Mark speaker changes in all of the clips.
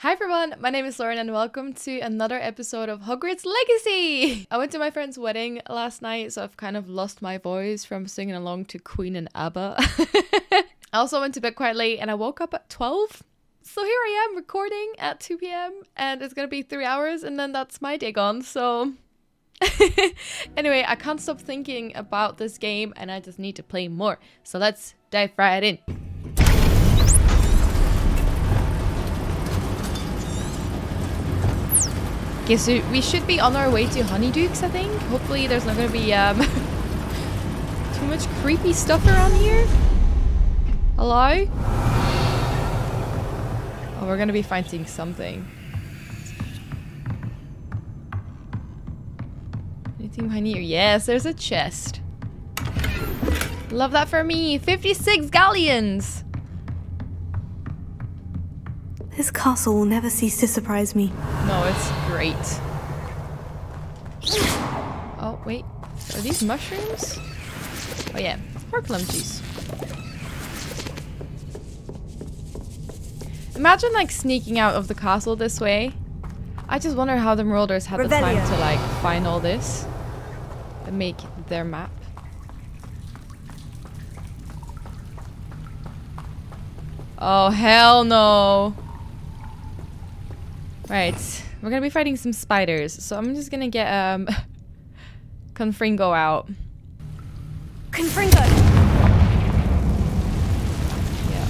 Speaker 1: Hi everyone, my name is Lauren and welcome to another episode of Hogwarts Legacy! I went to my friend's wedding last night, so I've kind of lost my voice from singing along to Queen and ABBA. I also went to bed quite late and I woke up at 12. So here I am recording at 2 p.m. and it's gonna be three hours and then that's my day gone, so... anyway, I can't stop thinking about this game and I just need to play more. So let's dive right in. Okay, so we should be on our way to Honeydukes, I think. Hopefully there's not gonna be um, too much creepy stuff around here. Hello? Oh, we're gonna be finding something. Anything behind here? Yes, there's a chest. Love that for me. 56 galleons!
Speaker 2: This castle will never cease to surprise me.
Speaker 1: No, it's great. Oh, wait. Are these mushrooms? Oh yeah, sparkling juice. Imagine like sneaking out of the castle this way. I just wonder how the Marauders had the time to like find all this and make their map. Oh hell no. Right, we're gonna be fighting some spiders, so I'm just gonna get um Confringo out.
Speaker 2: Confringo!
Speaker 1: Yeah.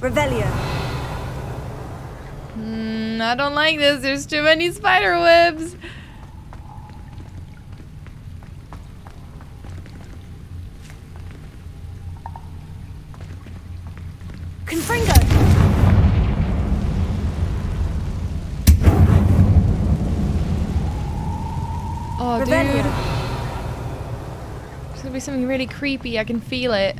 Speaker 2: Revelio.
Speaker 1: Mm, I don't like this. There's too many spider webs.
Speaker 2: Confringo!
Speaker 1: Oh, dude. There's gonna be something really creepy. I can feel it.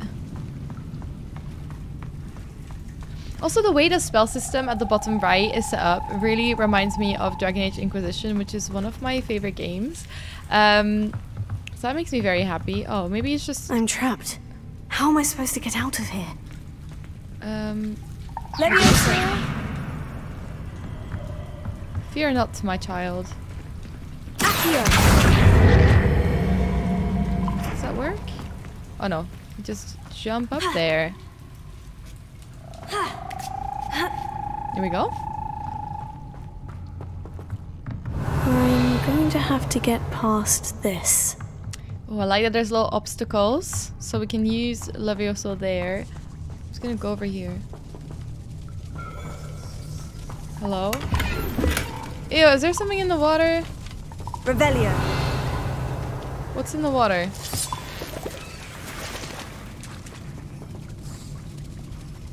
Speaker 1: Also, the way the spell system at the bottom right is set up really reminds me of Dragon Age Inquisition, which is one of my favorite games. Um, so that makes me very happy. Oh, maybe it's just...
Speaker 2: I'm trapped. How am I supposed to get out of here?
Speaker 1: Um,
Speaker 2: Leviosa!
Speaker 1: fear not, my child.
Speaker 2: Accio!
Speaker 1: Does that work? Oh no, just jump up there. Here we go.
Speaker 2: I'm going to have to get past this.
Speaker 1: Oh, I like that there's little obstacles, so we can use Levioso there. I'm just gonna go over here. Hello? Ew, is there something in the water?
Speaker 2: Revelio.
Speaker 1: What's in the water?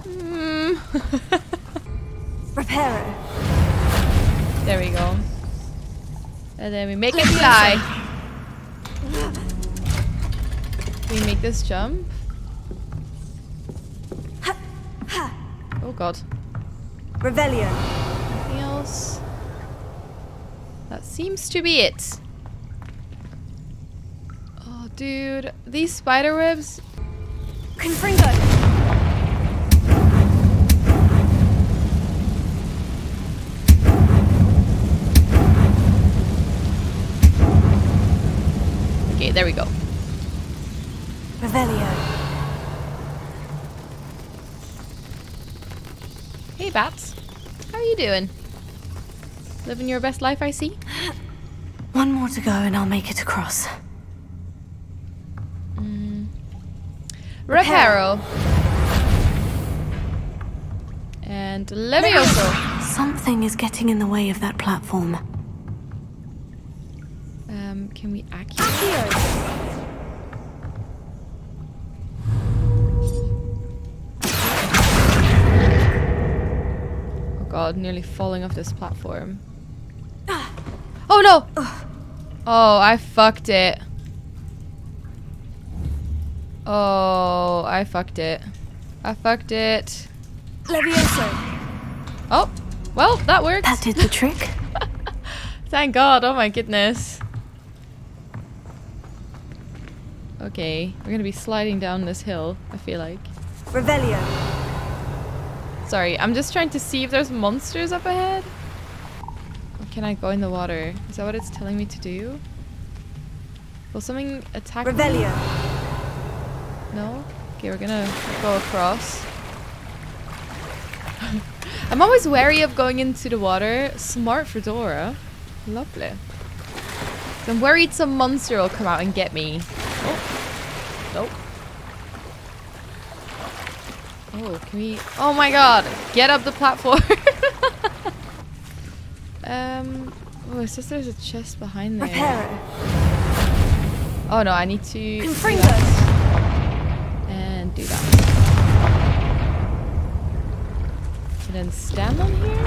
Speaker 1: Hmm.
Speaker 2: Reparo.
Speaker 1: there we go. And then we make it fly. we make this jump. Oh god.
Speaker 2: Revelio.
Speaker 1: Anything else? Seems to be it. Oh, dude. These spider webs.
Speaker 2: Confringo.
Speaker 1: Okay, there we go.
Speaker 2: Revelio.
Speaker 1: Hey, Bats. How are you doing? Living your best life, I see.
Speaker 2: One more to go and I'll make it across.
Speaker 1: Reparo. And Levioso.
Speaker 2: Something is getting in the way of that platform.
Speaker 1: Um, can we accio? Oh god, nearly falling off this platform. Oh no! Oh, I fucked it. Oh, I fucked it. I fucked it.
Speaker 2: Levioso.
Speaker 1: Oh, well, that worked.
Speaker 2: That did the trick.
Speaker 1: Thank God. Oh my goodness. Okay, we're gonna be sliding down this hill, I feel like.
Speaker 2: Revelio.
Speaker 1: Sorry, I'm just trying to see if there's monsters up ahead. Can I go in the water? Is that what it's telling me to do? Will something attack me? No? Okay, we're gonna go across. I'm always wary of going into the water. Smart Fedora. Lovely. I'm worried some monster will come out and get me. Oh. Nope. Oh, can we... Oh my god! Get up the platform! um... Oh, it says there's a chest behind there.
Speaker 3: Reparo.
Speaker 1: Oh no, I need to...
Speaker 3: Confringo.
Speaker 1: and do that. And then stand on here?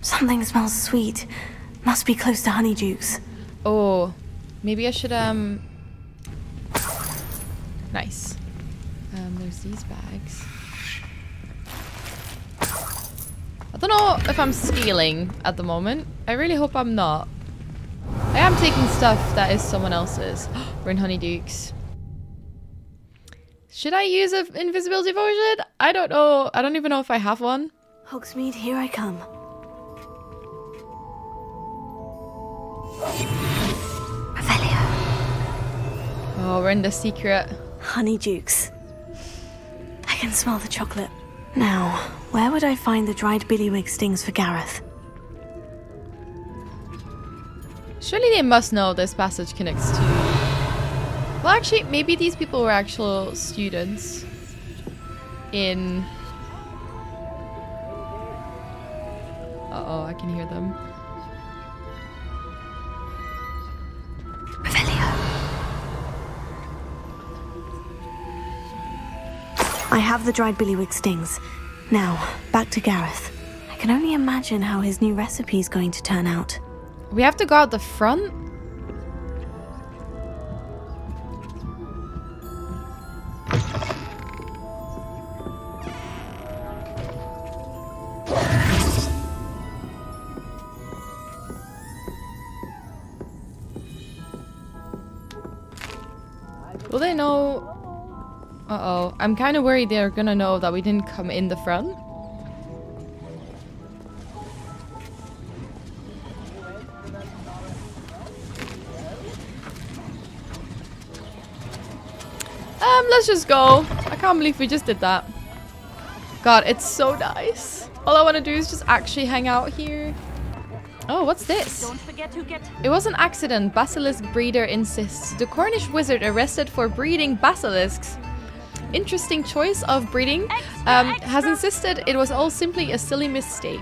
Speaker 2: Something smells sweet. Must be close to Honeydukes.
Speaker 1: Oh, maybe I should, um... Nice. Um, there's these bags. I don't know if I'm stealing at the moment. I really hope I'm not. I am taking stuff that is someone else's. We're in Honeydukes. Should I use an invisibility potion? I don't know. I don't even know if I have one.
Speaker 2: Hogsmeade, here I come. Revelio.
Speaker 1: Oh, we're in the secret.
Speaker 2: Honeydukes. I can smell the chocolate. Now, where would I find the dried billywig stings for Gareth?
Speaker 1: Surely they must know this passage connects to. Well, actually, maybe these people were actual students in. Uh oh, I can hear them.
Speaker 2: Revelio. I have the dried billywig stings. Now, back to Gareth. I can only imagine how his new recipe is going to turn out.
Speaker 1: We have to go out the front? Will they know? Uh oh. I'm kind of worried they're gonna know that we didn't come in the front. Um, let's just go. I can't believe we just did that. God, it's so nice. All I want to do is just actually hang out here. Oh, what's this?
Speaker 3: Don't forget to get
Speaker 1: It was an accident. Basilisk breeder insists. The Cornish wizard arrested for breeding basilisks. Interesting choice of breeding. Um, has insisted it was all simply a silly mistake.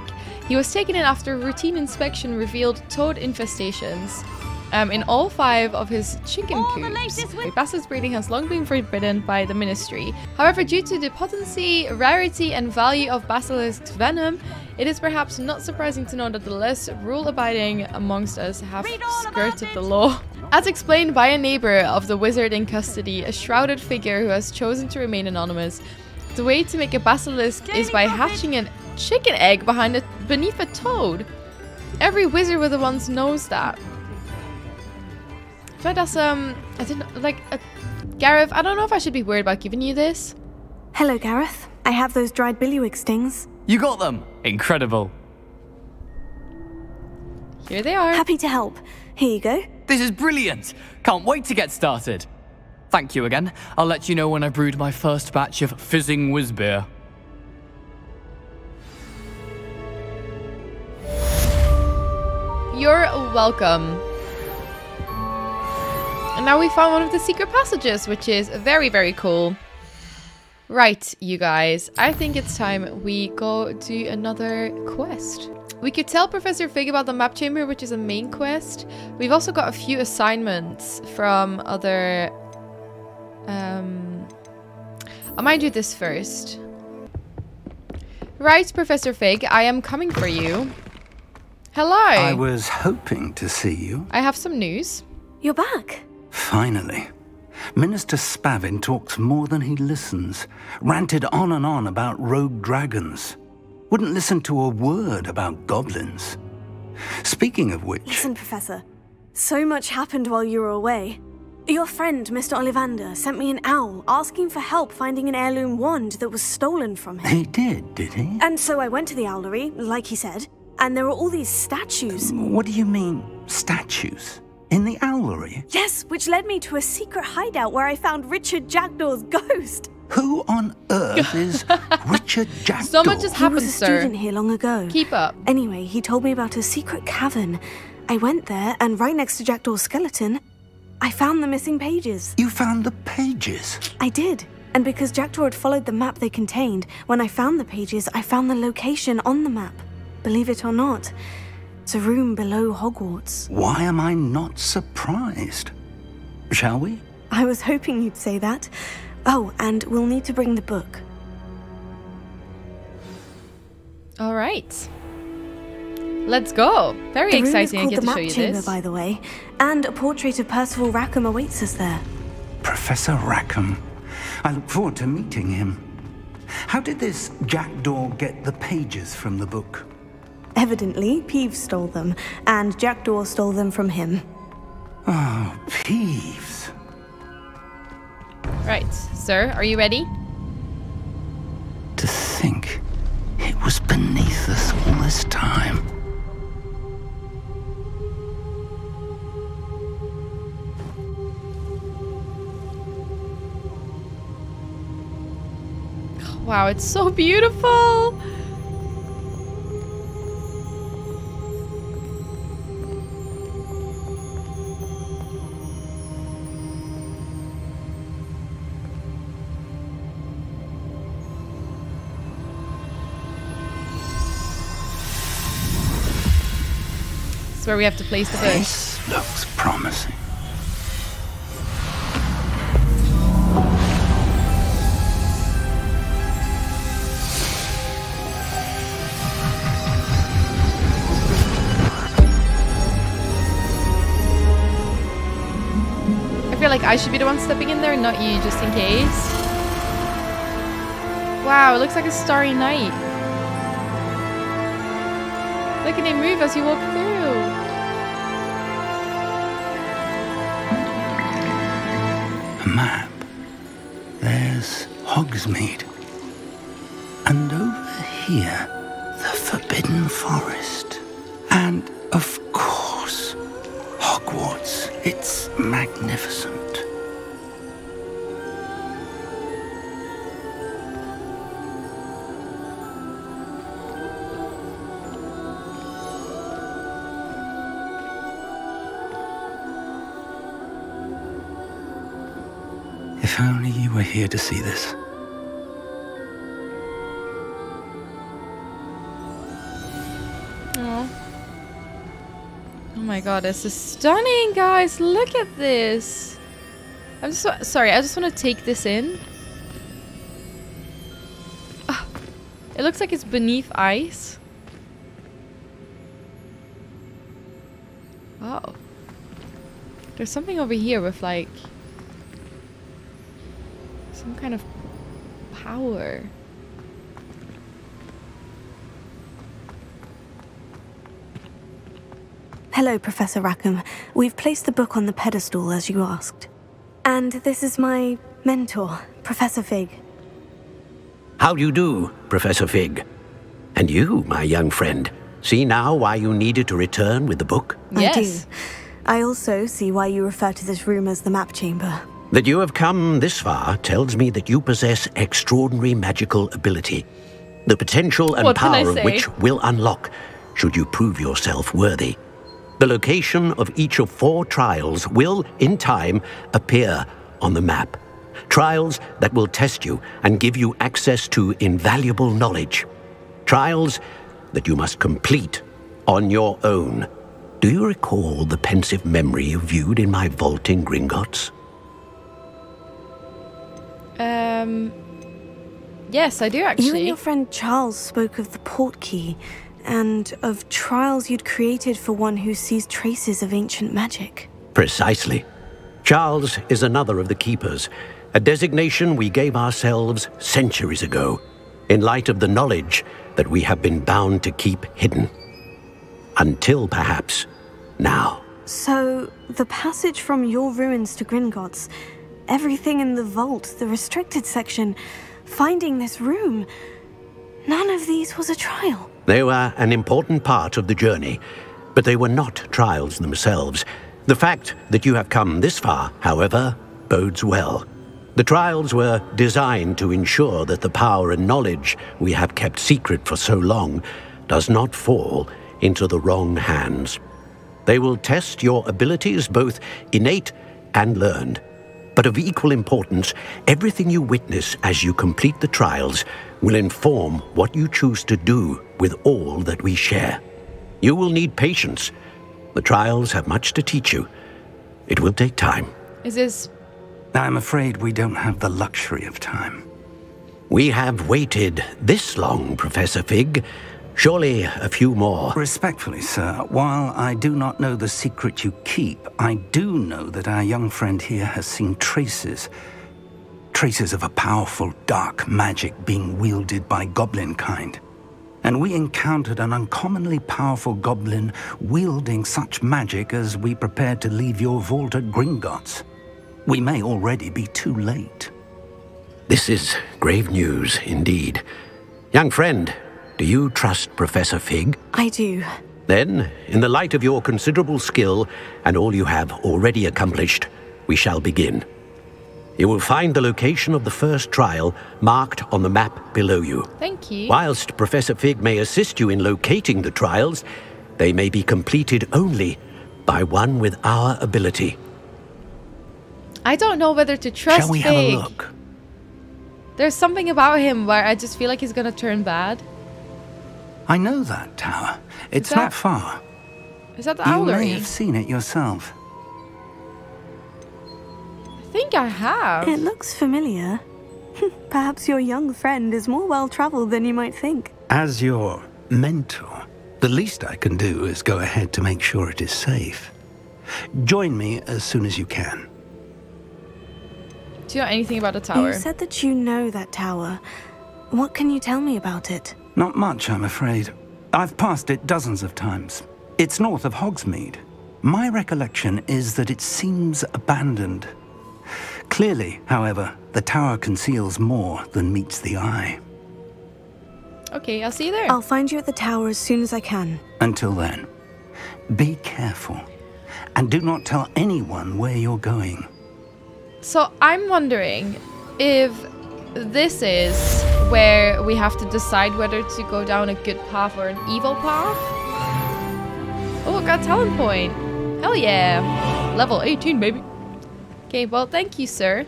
Speaker 1: He was taken in after routine inspection revealed toad infestations. Um, in all five of his chicken
Speaker 3: All
Speaker 1: coops.
Speaker 3: latest with-
Speaker 1: Okay, basilisk breeding has long been forbidden by the ministry. However, due to the potency, rarity, and value of basilisk's venom, it is perhaps not surprising to know that the less rule-abiding amongst us have
Speaker 3: Read all about
Speaker 1: skirted the law. As explained by a neighbor of the wizard in custody, a shrouded figure who has chosen to remain anonymous, the way to make a basilisk is by hatching a chicken egg behind a, beneath a toad. Every wizard with a wand knows that. But that's um, I didn't like uh, Gareth. I don't know if I should be worried about giving you this.
Speaker 2: Hello, Gareth. I have those dried billywig stings.
Speaker 4: You got them! Incredible.
Speaker 1: Here they are.
Speaker 2: Happy to help. Here you go.
Speaker 4: This is brilliant! Can't wait to get started. Thank you again. I'll let you know when I brewed my first batch of fizzing whiz beer.
Speaker 1: You're welcome. And now we found one of the secret passages, which is very, very cool. Right, you guys, I think it's time we go do another quest. We could tell Professor Fig about the map chamber, which is a main quest. We've also got a few assignments from other... Um, I might do this first. Right, Professor Fig, I am coming for you. Hello.
Speaker 5: I was hoping to see you.
Speaker 1: I have some news.
Speaker 2: You're back.
Speaker 5: Finally. Minister Spavin talks more than he listens, ranted on and on about rogue dragons, wouldn't listen to a word about goblins. Speaking of which,
Speaker 2: Listen, Professor. So much happened while you were away. Your friend, Mr. Ollivander, sent me an owl asking for help finding an heirloom wand that was stolen from him.
Speaker 5: He did, did he?
Speaker 2: And so I went to the owlery, like he said, and there were all these statues.
Speaker 5: What do you mean, statues? In the owlery?
Speaker 2: Yes, which led me to a secret hideout where I found Richard Jackdaw's ghost.
Speaker 5: Who on earth is Richard Jackdaw?
Speaker 1: So much has
Speaker 2: He
Speaker 1: happened,
Speaker 2: was a
Speaker 1: sir.
Speaker 2: student here long ago.
Speaker 1: Keep up.
Speaker 2: Anyway, he told me about a secret cavern. I went there, and right next to Jackdaw's skeleton, I found the missing pages.
Speaker 5: You found the pages.
Speaker 2: I did. And because Jackdaw had followed the map they contained, when I found the pages, I found the location on the map. Believe it or not, it's a room below Hogwarts.
Speaker 5: Why am I not surprised? Shall we?
Speaker 2: I was hoping you'd say that. Oh, and we'll need to bring the book.
Speaker 1: All right. Let's go. Very
Speaker 2: The room is
Speaker 1: exciting. I
Speaker 2: called
Speaker 1: get
Speaker 2: the
Speaker 1: to
Speaker 2: map
Speaker 1: show you
Speaker 2: chamber,
Speaker 1: this.
Speaker 2: by the way, and a portrait of Percival Rackham awaits us there.
Speaker 5: Professor Rackham. I look forward to meeting him. How did this Jackdaw get the pages from the book?
Speaker 2: Evidently, Peeves stole them, and Jackdaw stole them from him.
Speaker 5: Oh, Peeves.
Speaker 1: Right, sir, are you ready?
Speaker 5: To think it was beneath us all this time.
Speaker 1: Wow, it's so beautiful. Where we have to place the book.
Speaker 5: This looks promising.
Speaker 1: I feel like I should be the one stepping in there, not you, just in case. Wow, it looks like a starry night. Look at it move as you walk through.
Speaker 5: Hogsmeade. And over here, the Forbidden Forest. And, of course, Hogwarts. It's magnificent. If only you were here to see this.
Speaker 1: My god, this is stunning, guys. Look at this. I'm just so- sorry. I just want to take this in. Ah, it looks like it's beneath ice. Wow. There's something over here with like some kind of power.
Speaker 2: Hello, Professor Rackham. We've placed the book on the pedestal as you asked. And this is my mentor, Professor Fig.
Speaker 3: How do you do, Professor Fig? And you, my young friend, see now why you needed to return with the book?
Speaker 1: Yes.
Speaker 2: I do. I also see why you refer to this room as the map chamber.
Speaker 3: That you have come this far tells me that you possess extraordinary magical ability. The potential and
Speaker 1: What
Speaker 3: power of which will unlock should you prove yourself worthy. The location of each of four trials will, in time, appear on the map. Trials that will test you and give you access to invaluable knowledge. Trials that you must complete on your own. Do you recall the Pensieve memory you viewed in my vault in Gringotts?
Speaker 1: Um. Yes, I do actually.
Speaker 2: You and your friend Charles spoke of the portkey and of trials you'd created for one who sees traces of ancient magic.
Speaker 3: Precisely. Charles is another of the keepers, a designation we gave ourselves centuries ago, in light of the knowledge that we have been bound to keep hidden. Until perhaps now.
Speaker 2: So, the passage from your ruins to Gringotts, everything in the vault, the restricted section, finding this room, none of these was a trial.
Speaker 3: They were an important part of the journey, but they were not trials themselves. The fact that you have come this far, however, bodes well. The trials were designed to ensure that the power and knowledge we have kept secret for so long does not fall into the wrong hands. They will test your abilities, both innate and learned. But of equal importance, everything you witness as you complete the trials will inform what you choose to do with all that we share. You will need patience. The trials have much to teach you. It will take time.
Speaker 1: Is this
Speaker 5: I'm afraid we don't have the luxury of time.
Speaker 3: We have waited this long, Professor Fig. Surely a few more.
Speaker 5: Respectfully, sir, while I do not know the secret you keep, I do know that our young friend here has seen traces. Traces of a powerful dark magic being wielded by goblin kind. And we encountered an uncommonly powerful goblin wielding such magic as we prepared to leave your vault at Gringotts. We may already be too late.
Speaker 3: This is grave news indeed. Young friend, do you trust Professor Fig?
Speaker 2: I do.
Speaker 3: Then, in the light of your considerable skill and all you have already accomplished, we shall begin. You will find the location of the first trial marked on the map below you.
Speaker 1: Thank you.
Speaker 3: Whilst Professor Fig may assist you in locating the trials, they may be completed only by one with our ability.
Speaker 1: I don't know whether to trust
Speaker 5: Shall we
Speaker 1: Fig.
Speaker 5: have a look?
Speaker 1: There's something about him where I just feel like he's gonna turn bad.
Speaker 5: I know that tower. It's
Speaker 1: that-
Speaker 5: not far.
Speaker 1: Is that the
Speaker 5: You may have seen it yourself.
Speaker 1: I think I have.
Speaker 2: It looks familiar. Perhaps your young friend is more well traveled than you might think.
Speaker 5: As your mentor, the least I can do is go ahead to make sure it is safe. Join me as soon as you can.
Speaker 1: Do you know anything about the tower?
Speaker 2: You said that you know that tower. What can you tell me about it?
Speaker 5: Not much, I'm afraid. I've passed it dozens of times. It's north of Hogsmeade. My recollection is that it seems abandoned. Clearly, however, the tower conceals more than meets the eye.
Speaker 1: Okay, I'll see you there.
Speaker 2: I'll find you at the tower as soon as I can.
Speaker 5: Until then, be careful. And do not tell anyone where you're going.
Speaker 1: So I'm wondering if this is where we have to decide whether to go down a good path or an evil path. Oh, I got talent point. Hell yeah. Level 18, baby. Okay, well, thank you, sir.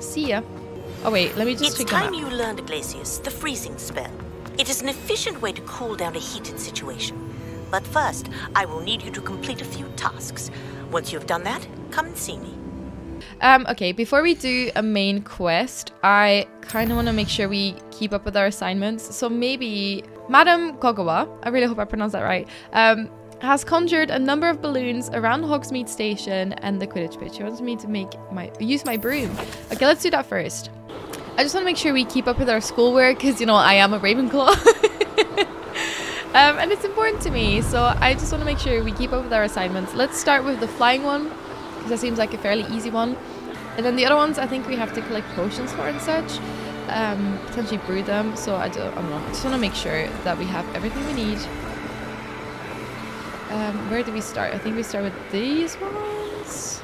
Speaker 1: See ya. Oh, wait, let me just
Speaker 6: It's time you learned, Glacius, the freezing spell. It is an efficient way to cool down a heated situation. But first, I will need you to complete a few tasks. Once you have done that, come and see me.
Speaker 1: Um, okay, before we do a main quest, I kind of want to make sure we keep up with our assignments. So maybe Madame Kogawa, I really hope I pronounced that right, um, has conjured a number of balloons around Hogsmeade Station and the Quidditch pitch. She wants me to make my use my broom. Okay, let's do that first. I just want to make sure we keep up with our schoolwork because you know I am a Ravenclaw. um, and it's important to me, so I just want to make sure we keep up with our assignments. Let's start with the flying one because that seems like a fairly easy one. And then the other ones, I think we have to collect potions for and such. Um, potentially brew them. So I don't, I don't know. I just want to make sure that we have everything we need. Um, where do we start? I think we start with these ones.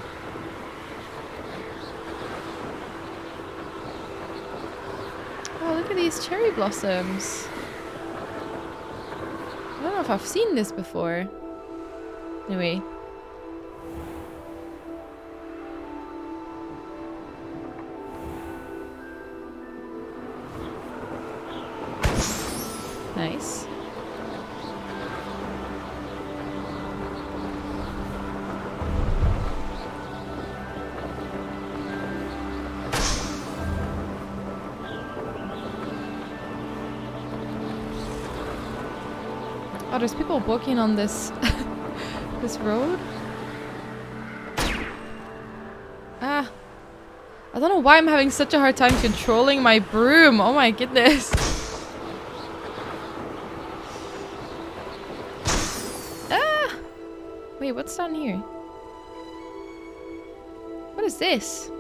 Speaker 1: Oh, look at these cherry blossoms. I don't know if I've seen this before. Anyway, Nice. Oh, there's people walking on this this road. Ah. I don't know why I'm having such a hard time controlling my broom. Oh my goodness. Ah! Wait, what's down here? What is this?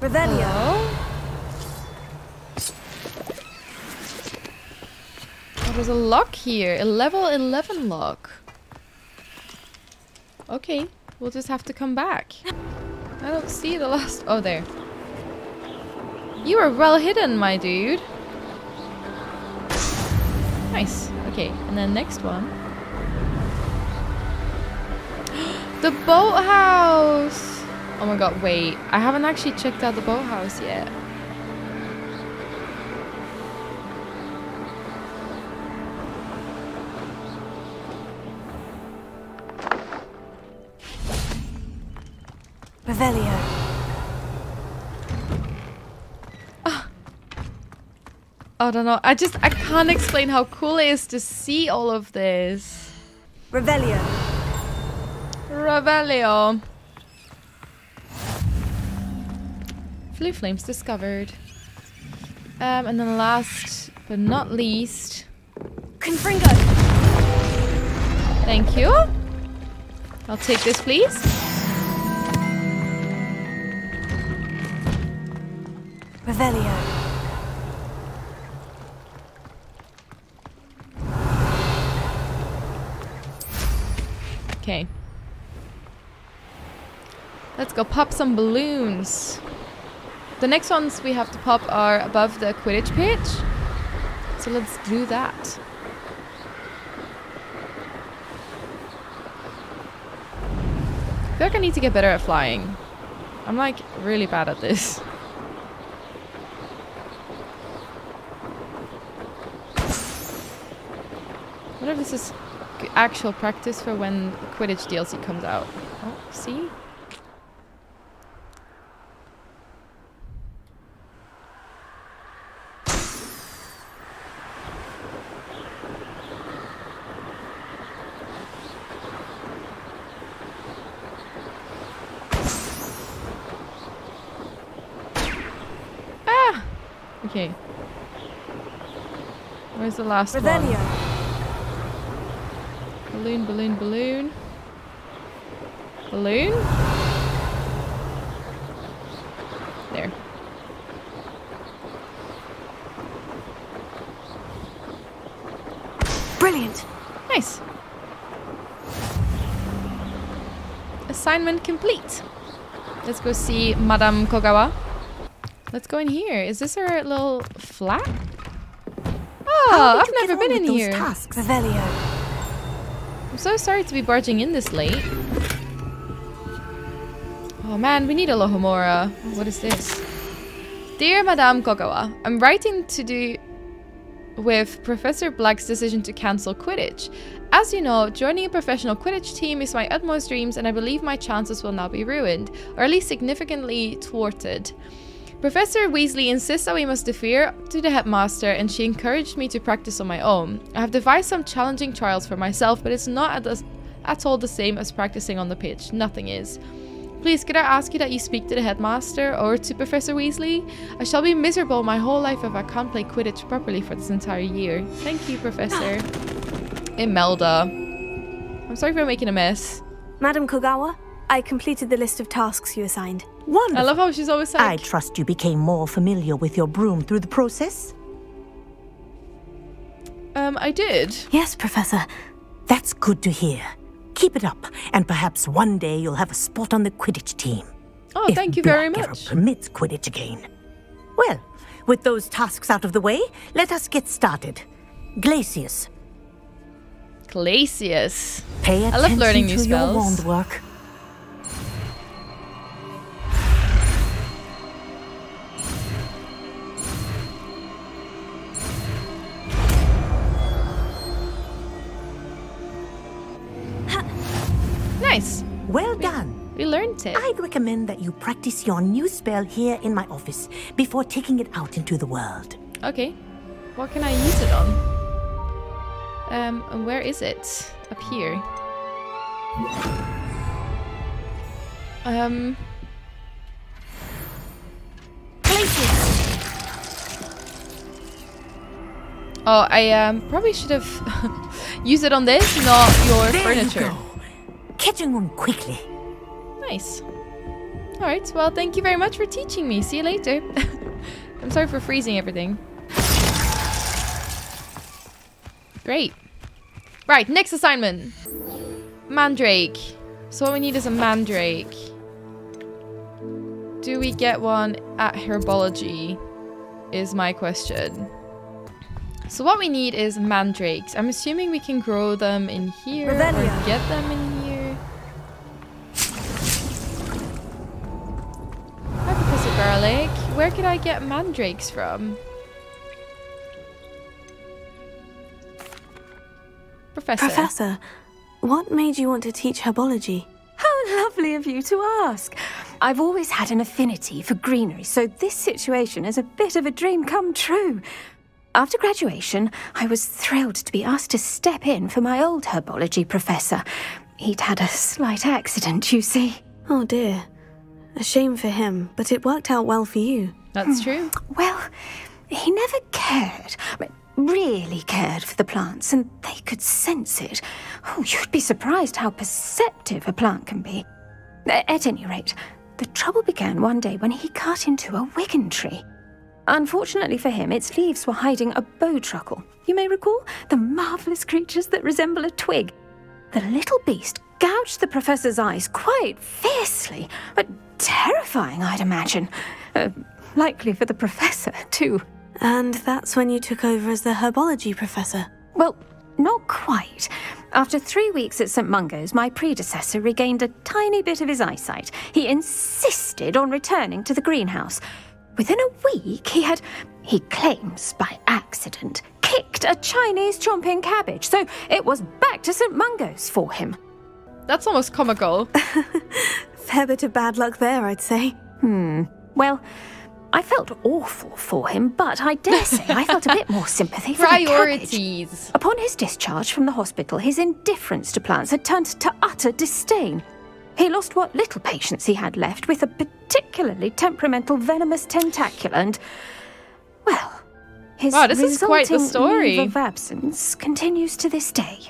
Speaker 2: Revelio.
Speaker 1: There's a lock here. A level 11 lock. Okay, we'll just have to come back. I don't see the last... Oh, there. You are well hidden, my dude. Nice. Okay, and then next one. the boathouse! Oh my god, wait. I haven't actually checked out the boathouse yet.
Speaker 2: Revelio.
Speaker 1: I don't know. I just, I can't explain how cool it is to see all of this.
Speaker 2: Revelio.
Speaker 1: Revelio. Flue flames discovered. Um, and then last but not least,
Speaker 2: Confringo.
Speaker 1: thank you. I'll take this, please.
Speaker 2: Revelio.
Speaker 1: Okay. Let's go pop some balloons. The next ones we have to pop are above the Quidditch pitch. So let's do that. I feel like I need to get better at flying. I'm like really bad at this. What if this is actual practice for when Quidditch DLC comes out? Oh, see? Ah! Okay. Where's the last one? Balloon, balloon, balloon. Balloon? There.
Speaker 2: Brilliant.
Speaker 1: Nice. Assignment complete. Let's go see Madame Kogawa. Let's go in here. Is this her little flat? Oh, I've never been in here.
Speaker 2: Tasks. Revelio.
Speaker 1: I'm so sorry to be barging in this late. Oh man, we need a Lohomora. Uh, what is this? Dear Madame Kogawa, I'm writing to do with Professor Black's decision to cancel Quidditch. As you know, joining a professional Quidditch team is my utmost dreams and I believe my chances will now be ruined, or at least significantly thwarted. Professor Weasley insists that we must defer to the headmaster, and she encouraged me to practice on my own. I have devised some challenging trials for myself, but it's not at, at all the same as practicing on the pitch. Nothing is. Please, could I ask you that you speak to the headmaster or to Professor Weasley? I shall be miserable my whole life if I can't play Quidditch properly for this entire year. Thank you, Professor. Ah. Imelda. I'm sorry for making a mess.
Speaker 2: Madam Kogawa, I completed the list of tasks you assigned.
Speaker 1: One
Speaker 6: I
Speaker 1: love how she's always
Speaker 6: I trust you became more familiar with your broom through the process.
Speaker 1: um, I did.
Speaker 2: Yes, Professor.
Speaker 6: That's good to hear. Keep it up, and perhaps one day you'll have a spot on the Quidditch team.
Speaker 1: Oh,
Speaker 6: if
Speaker 1: thank you very
Speaker 6: Black ever
Speaker 1: much.
Speaker 6: permits Quidditch again. Well, with those tasks out of the way, let us get started. Glacius,
Speaker 1: Glacius.
Speaker 6: pay
Speaker 1: I
Speaker 6: attention
Speaker 1: love learning new
Speaker 6: to your
Speaker 1: spells.
Speaker 6: wand work.
Speaker 1: Nice.
Speaker 6: Well done.
Speaker 1: We learned it.
Speaker 6: I'd recommend that you practice your new spell here in my office before taking it out into the world.
Speaker 1: Okay. What can I use it on? Um, and where is it? Up here. Um. Oh, I um, probably should have used it on this, not your
Speaker 6: There
Speaker 1: furniture.
Speaker 6: you. Catching on quickly.
Speaker 1: Nice. Alright, well, thank you very much for teaching me. See you later. I'm sorry for freezing everything. Great. Right, next assignment. Mandrake. So what we need is a mandrake. Do we get one at herbology? Is my question. So what we need is mandrakes. I'm assuming we can grow them in here
Speaker 2: Revelio.
Speaker 1: or get them in Garlick. Where could I get mandrakes from? Professor.
Speaker 2: Professor, what made you want to teach herbology?
Speaker 7: How lovely of you to ask. I've always had an affinity for greenery, so this situation is a bit of a dream come true. After graduation, I was thrilled to be asked to step in for my old herbology professor. He'd had a slight accident, you see.
Speaker 2: Oh dear. A shame for him, but it worked out well for you.
Speaker 1: That's hmm. true.
Speaker 7: Well, he never cared, really cared for the plants, and they could sense it. Oh, you'd be surprised how perceptive a plant can be. At any rate, the trouble began one day when he cut into a wiggentree. Unfortunately for him, its leaves were hiding a bowtruckle. You may recall the marvelous creatures that resemble a twig. The little beast gouged the professor's eyes quite fiercely, but terrifying, I'd imagine. Uh, likely for the professor, too.
Speaker 2: And that's when you took over as the herbology professor.
Speaker 7: Well, not quite. After three weeks at St. Mungo's, my predecessor regained a tiny bit of his eyesight. He insisted on returning to the greenhouse. Within a week, he had, he claims by accident, kicked a Chinese chomping cabbage, so it was back to St. Mungo's for him.
Speaker 1: That's almost comical.
Speaker 2: Fair bit of bad luck there, I'd say. Hmm.
Speaker 7: Well, I felt awful for him, but I dare say I felt a bit more sympathy for the cabbage.
Speaker 1: Priorities.
Speaker 7: Upon his discharge from the hospital, his indifference to plants had turned to utter disdain. He lost what little patience he had left with a particularly temperamental venomous tentacula and, well, his
Speaker 1: Wow, this is quite the
Speaker 7: resulting
Speaker 1: story.
Speaker 7: leave of absence continues to this day.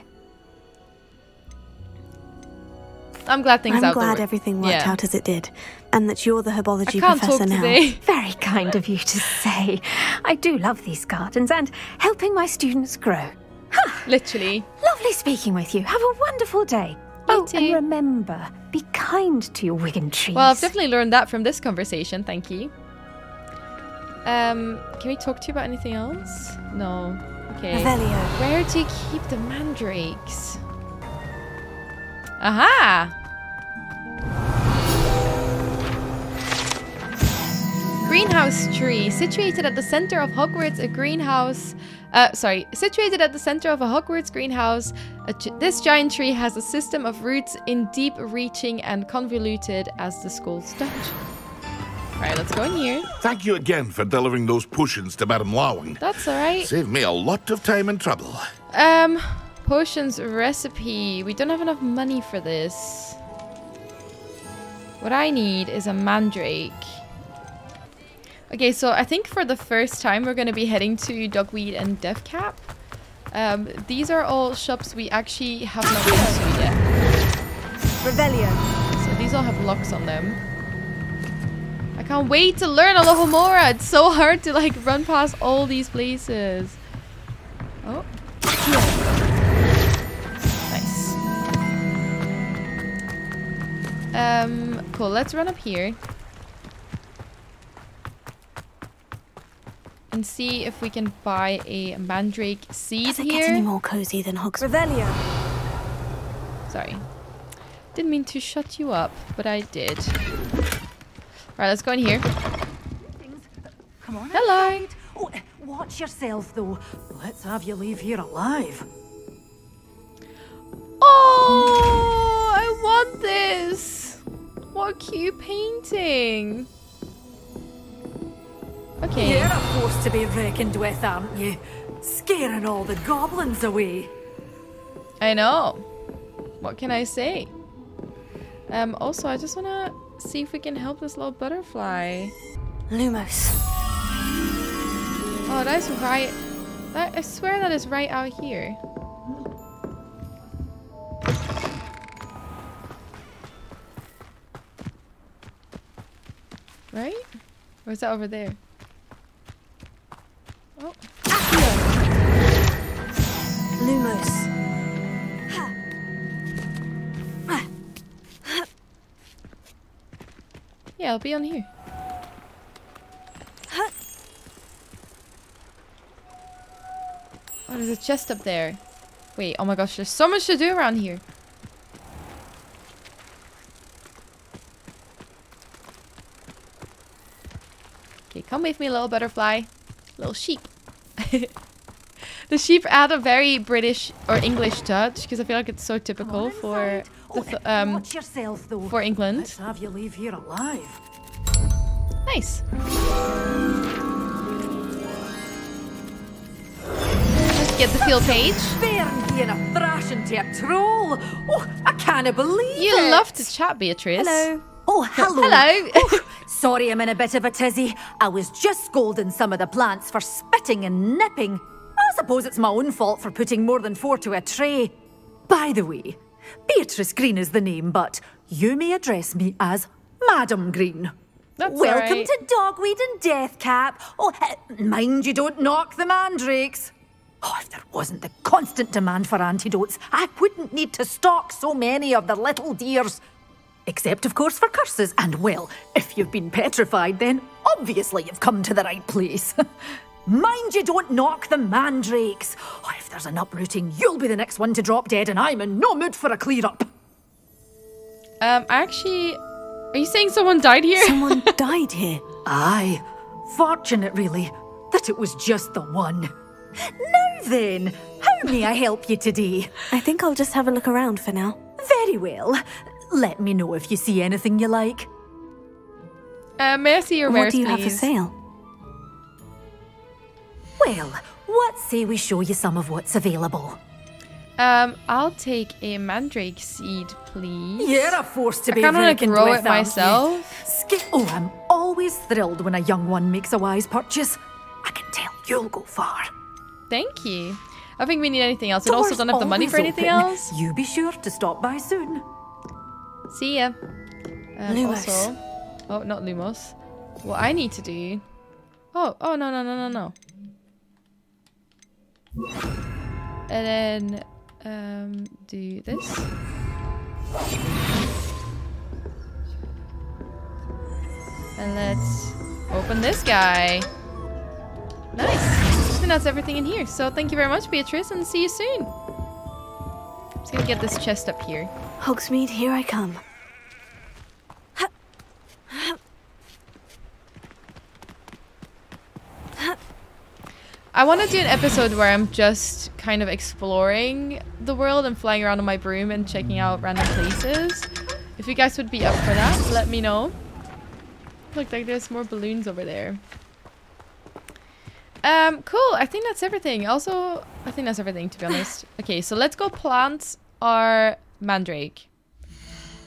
Speaker 1: I'm glad things
Speaker 2: I'm
Speaker 1: out
Speaker 2: glad
Speaker 1: the-
Speaker 2: everything worked
Speaker 1: yeah.
Speaker 2: out as it did, and that you're the
Speaker 1: I
Speaker 2: herbology
Speaker 1: can't
Speaker 2: professor
Speaker 1: talk
Speaker 2: now.
Speaker 1: today.
Speaker 7: Very kind of you to say. I do love these gardens and helping my students grow.
Speaker 1: Literally.
Speaker 7: Lovely speaking with you. Have a wonderful day. oh,
Speaker 1: too.
Speaker 7: and remember, be kind to your wiggentrees.
Speaker 1: Well, I've definitely learned that from this conversation. Thank you. Um, can we talk to you about anything else? No. Okay.
Speaker 2: Revelio.
Speaker 1: Where do you keep the mandrakes? Aha! Greenhouse tree, situated at the center of Hogwarts, a greenhouse. Uh, sorry, situated at the center of a Hogwarts greenhouse, a this giant tree has a system of roots in deep reaching and convoluted as the school's dungeon. Alright, let's go in here.
Speaker 8: Thank you again for delivering those potions to Madame Lawing.
Speaker 1: That's alright.
Speaker 8: Saved me a lot of time and trouble.
Speaker 1: Um, potions recipe. We don't have enough money for this. What I need is a mandrake. Okay, so I think for the first time we're going to be heading to Dogweed and Deathcap. Um, these are all shops we actually have not been to yet.
Speaker 2: Revelio.
Speaker 1: So these all have locks on them. I can't wait to learn a Alohomora. It's so hard to like run past all these places. Oh. Nice. Um, cool. Let's run up here. And see if we can buy a mandrake seed
Speaker 2: Does it get any more cozy than Hogsmeade?
Speaker 9: Revelio.
Speaker 1: Sorry. Didn't mean to shut you up, but I did. Alright, let's go in here.
Speaker 9: Come on.
Speaker 1: Hello.
Speaker 9: inside. Oh, watch yourself, though. Let's have you leave here alive.
Speaker 1: Oh, I want this. What a cute painting. Okay.
Speaker 9: You're a force to be reckoned with, aren't you? Scaring all the goblins away.
Speaker 1: I know. What can I say? Um, also, I just want to see if we can help this little butterfly.
Speaker 2: Lumos.
Speaker 1: Oh, that's right. That, I swear that is right out here. Right? Or is that over there? Oh.
Speaker 2: Lumos.
Speaker 1: Yeah, I'll be on here. Oh, there's a chest up there. Wait, oh my gosh, there's so much to do around here. Come with me, a little butterfly. Little sheep. the sheep add a very British or English touch because I feel like it's so typical for the, th- um
Speaker 9: yourself,
Speaker 1: for England.
Speaker 9: Let's have you leave here alive.
Speaker 1: Nice. Let's get the field page.
Speaker 9: Being a thrashing to a troll. Oh, I can't believe
Speaker 1: You
Speaker 9: it.
Speaker 1: love to chat, Beatrice.
Speaker 9: Hello. Oh, hello.
Speaker 1: Hello.
Speaker 9: Oh, sorry, I'm in a bit of a tizzy. I was just scolding some of the plants for spitting and nipping. I suppose it's my own fault for putting more than four to a tray. By the way, Beatrice Green is the name, but you may address me as Madam Green.
Speaker 1: That's
Speaker 9: Welcome
Speaker 1: alright.
Speaker 9: to Dogweed and Deathcap. Oh, eh, mind you don't knock the mandrakes. Oh, if there wasn't the constant demand for antidotes, I wouldn't need to stock so many of the little dears. Except, of course, for curses. And, well, if you've been petrified, then obviously you've come to the right place. Mind you don't knock the mandrakes. Oh, if there's an uprooting, you'll be the next one to drop dead, and I'm in no mood for a clear up.
Speaker 1: Um, actually, are you saying someone died here?
Speaker 2: Someone died here.
Speaker 9: Aye, fortunate really that it was just the one. Now then, how may I help you today?
Speaker 2: I think I'll just have a look around for now.
Speaker 9: Very well. Let me know if you see anything you like.
Speaker 1: Uh, may I see your
Speaker 2: what
Speaker 1: wares,
Speaker 2: do you have for sale?
Speaker 9: Well, what say we show you some of what's available?
Speaker 1: Um, I'll take a mandrake seed, please.
Speaker 9: You're a force to
Speaker 1: I
Speaker 9: be
Speaker 1: kinda wanna
Speaker 9: reckoned
Speaker 1: grow it myself.
Speaker 9: Sk- oh, I'm always thrilled when a young one makes a wise purchase. I can tell you'll go far.
Speaker 1: Thank you. I think we need anything else. We also don't have the money for anything
Speaker 9: open.
Speaker 1: else.
Speaker 9: You be sure to stop by soon.
Speaker 1: See ya. Um,
Speaker 2: Lumos.
Speaker 1: Also, oh, not Lumos. What I need to do. Oh, oh no no no no no. And then um, do this. And let's open this guy. Nice. Think that's everything in here. So thank you very much, Beatrice, and see you soon. I'm just gonna get this chest up here.
Speaker 2: Hogsmeade, here I come.
Speaker 1: I want to do an episode where I'm just kind of exploring the world and flying around on my broom and checking out random places. If you guys would be up for that, let me know. Look, like there's more balloons over there. Um, cool. I think that's everything. Also, I think that's everything, to be honest. Okay, so let's go plant our mandrake.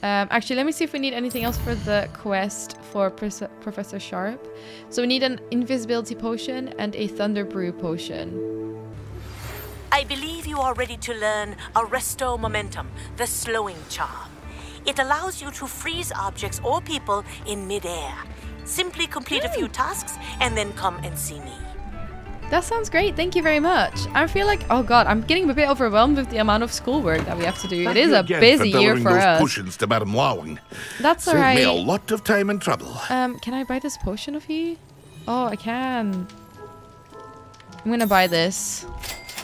Speaker 1: Um, actually, let me see if we need anything else for the quest for Professor Sharp. So we need an invisibility potion and a thunder brew potion.
Speaker 6: I believe you are ready to learn Arresto Momentum, the slowing charm. It allows you to freeze objects or people in midair. Simply complete a few tasks and then come and see me.
Speaker 1: That sounds great. Thank you very much. I feel like, oh god, I'm getting a bit overwhelmed with the amount of schoolwork that we have to do.
Speaker 8: Thank
Speaker 1: it is a busy
Speaker 8: for
Speaker 1: year for
Speaker 8: those
Speaker 1: us.
Speaker 8: potions to Madame Lowing.
Speaker 1: That's
Speaker 8: Saved me a lot of time and trouble.
Speaker 1: Um, can I buy this potion of you? Oh, I can. I'm gonna buy this.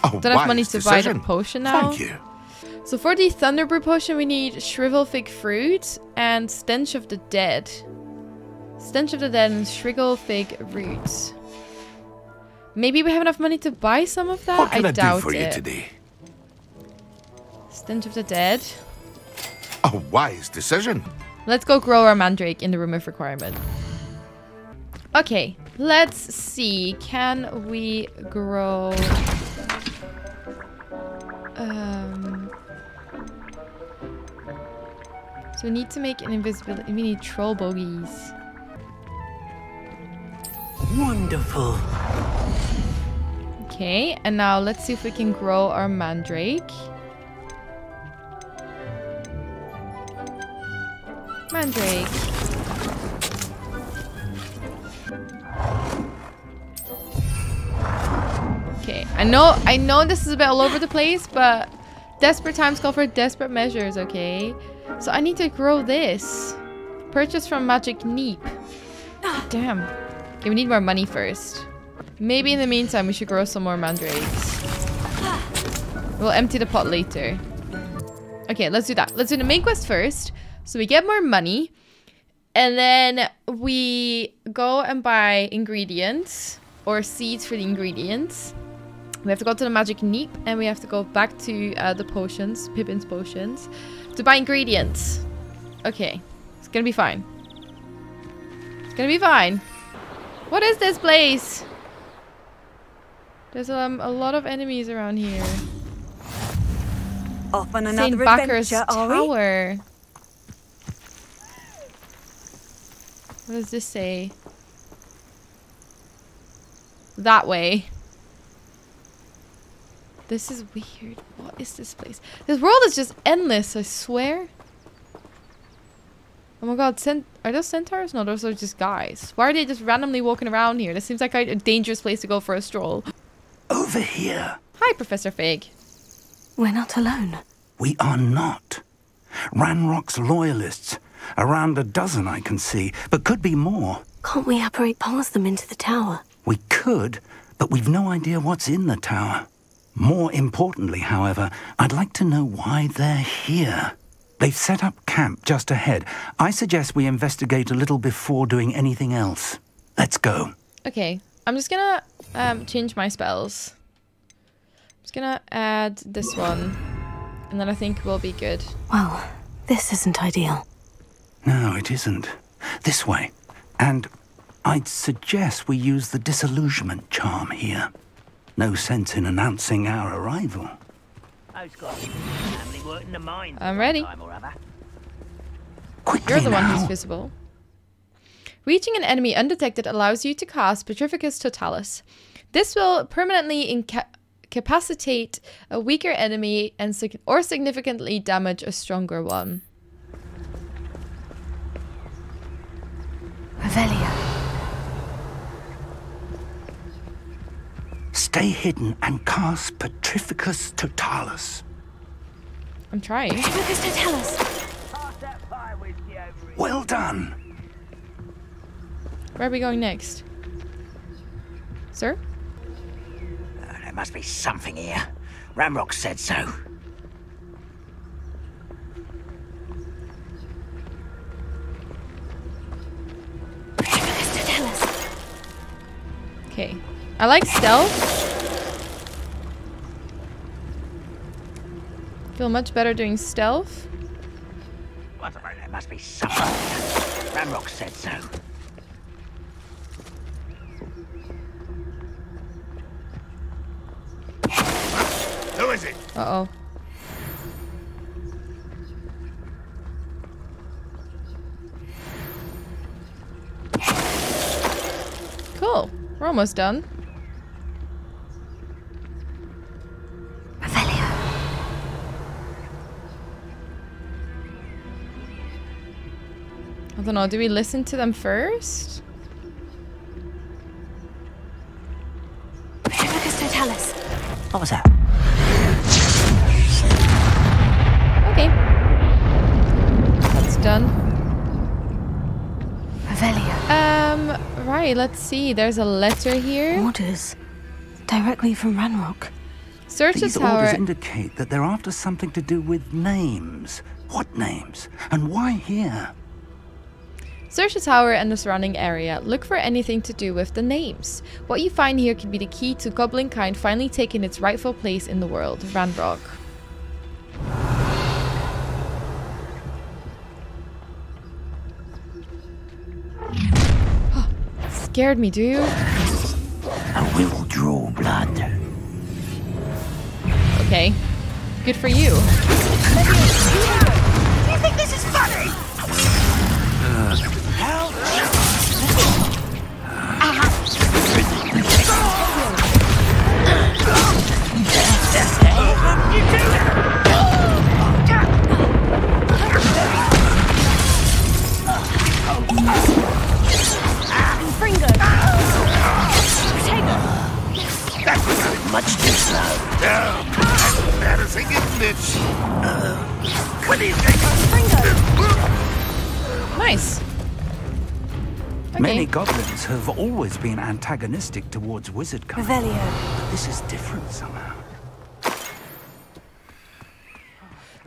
Speaker 8: Oh,
Speaker 1: Don't have money to buy the
Speaker 8: decision.
Speaker 1: potion now.
Speaker 8: Thank you.
Speaker 1: So for the Thunder Brew potion, we need Shrivel Fig Fruit and Stench of the Dead. Stench of the Dead and Shrivel Fig Roots. Maybe we have enough money to buy some of that?
Speaker 8: What can I,
Speaker 1: doubt
Speaker 8: do for
Speaker 1: it.
Speaker 8: you today?
Speaker 1: Stench of the Dead.
Speaker 8: A wise decision.
Speaker 1: Let's go grow our mandrake in the room of requirement. Okay, let's see. Can we grow... Um... So we need to make an invisibility... We need troll bogies.
Speaker 3: Wonderful.
Speaker 1: Okay, and now let's see if we can grow our mandrake. Mandrake. Okay, I know I know this is a bit all over the place, but desperate times call for desperate measures, okay? So I need to grow this. Purchase from Magic Neep. Damn. Okay, we need more money first. Maybe in the meantime we should grow some more mandrakes. We'll empty the pot later. Okay, let's do that. Let's do the main quest first. So we get more money. And then we go and buy ingredients or seeds for the ingredients. We have to go to the magic neep and we have to go back to uh, the potions, Pippin's potions, to buy ingredients. Okay, it's gonna be fine. It's gonna be fine. What is this place? There's um, a lot of enemies around here.
Speaker 2: Off on another are we?
Speaker 1: Tower. What does this say? That way. This is weird. What is this place? This world is just endless, I swear. Oh my god, cent are those centaurs? No, those are just guys. Why are they just randomly walking around here? This seems like a dangerous place to go for a stroll.
Speaker 5: Over here.
Speaker 1: Hi, Professor Fig.
Speaker 2: We're not alone.
Speaker 5: We are not. Ranrock's loyalists. Around a dozen I can see, but could be more.
Speaker 2: Can't we operate past them into the tower?
Speaker 5: We could, but we've no idea what's in the tower. More importantly, however, I'd like to know why they're here. They've set up camp just ahead. I suggest we investigate a little before doing anything else. Let's go.
Speaker 1: Okay, I'm just gonna um, change my spells. I'm just gonna add this one, and then I think we'll be good.
Speaker 2: Well, this isn't ideal.
Speaker 5: No, it isn't. This way. And I'd suggest we use the disillusionment charm here. No sense in announcing our arrival.
Speaker 1: I'm ready.
Speaker 5: Quickly
Speaker 1: You're the one who's visible. Reaching an enemy undetected allows you to cast Petrificus Totalis. This will permanently incapacitate a weaker enemy and sig- or significantly damage a stronger one.
Speaker 2: Revelio.
Speaker 5: Stay hidden and cast Petrificus Totalis.
Speaker 1: I'm trying.
Speaker 2: Lucas, to tell us.
Speaker 5: Well done.
Speaker 1: Where are we going next? Sir?
Speaker 10: Uh, there must be something here. Ranrock said so.
Speaker 2: Lucas, to.
Speaker 1: Okay. I like stealth. Feel much better doing stealth.
Speaker 10: What about there must be something. Ranrock said so.
Speaker 8: Who is it?
Speaker 1: Uh oh. Cool. We're almost done. Don't know. Do we listen to them first?
Speaker 2: Lucas, to tell us.
Speaker 10: What was that?
Speaker 1: Okay. That's done.
Speaker 2: Revelio.
Speaker 1: Um, right. Let's see. There's a letter here.
Speaker 2: Orders. Directly from Ranrock.
Speaker 1: Search the
Speaker 5: These
Speaker 1: tower.
Speaker 5: orders indicate that they're after something to do with names. What names? And why here?
Speaker 1: Search the tower and the surrounding area. Look for anything to do with the names. What you find here could be the key to Goblin kind finally taking its rightful place in the world. Ranrock. Scared me, dude.
Speaker 10: I will draw blood.
Speaker 1: Okay. Good for you.
Speaker 10: You much too slow. Oh, that's
Speaker 8: embarrassing, isn't? Uh, what do you think? Fringo!
Speaker 1: Nice.
Speaker 5: Many goblins have always been antagonistic towards wizard kind.
Speaker 2: Revelio.
Speaker 5: But this is different somehow.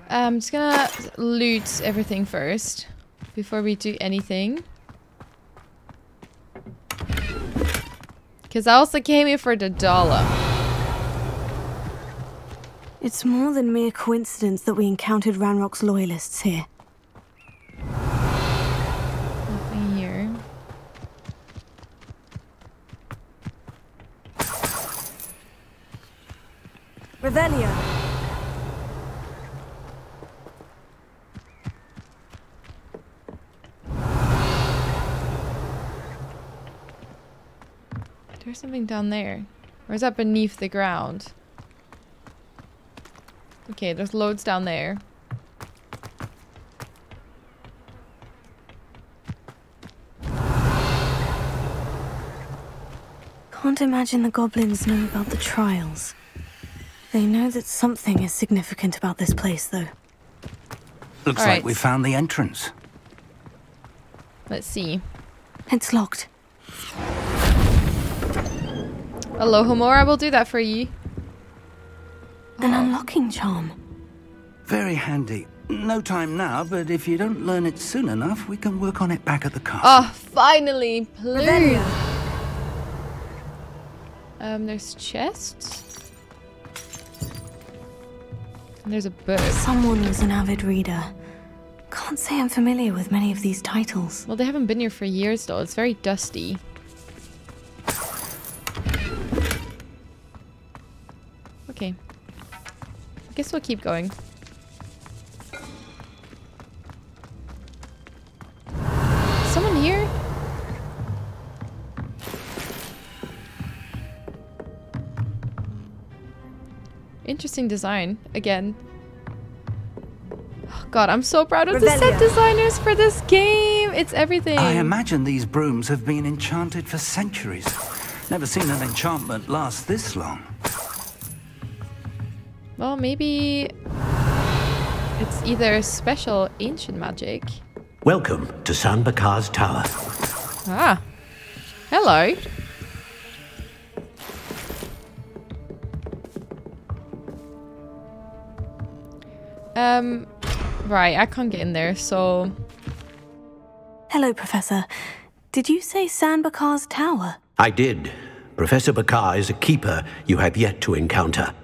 Speaker 1: I'm just gonna loot everything first before we do anything. Because I also came here for the dollar.
Speaker 2: It's more than mere coincidence that we encountered Ranrock's loyalists here.
Speaker 1: Nothing here.
Speaker 2: Revelio.
Speaker 1: There's something down there. Or is that beneath the ground? Okay, there's loads down there.
Speaker 2: Can't imagine the goblins know about the trials. They know that something is significant about this place, though.
Speaker 5: Looks
Speaker 1: All
Speaker 5: like we found the entrance.
Speaker 1: Let's see.
Speaker 2: It's locked.
Speaker 1: Alohomora, we'll do that for you.
Speaker 2: An unlocking charm.
Speaker 5: Very handy. No time now, but if you don't learn it soon enough, we can work on it back at the car.
Speaker 1: Oh, finally, please.
Speaker 2: Revelio.
Speaker 1: Um, there's chests. There's a book.
Speaker 2: Someone was an avid reader. Can't say I'm familiar with many of these titles.
Speaker 1: Well, they haven't been here for years, though. It's very dusty. Okay. I guess we'll keep going. Interesting design. Again. Oh, God, I'm so proud of the set designers for this game. It's everything.
Speaker 5: I imagine these brooms have been enchanted for centuries. Never seen an enchantment last this long.
Speaker 1: Well, maybe it's either special ancient magic.
Speaker 3: Welcome to San Bakar's Tower.
Speaker 1: Ah, hello. Um, right, I can't get in there, so
Speaker 2: Hello, Professor. Did you say San Bakar's tower?
Speaker 3: I did. Professor Bakar is a keeper you have yet to encounter.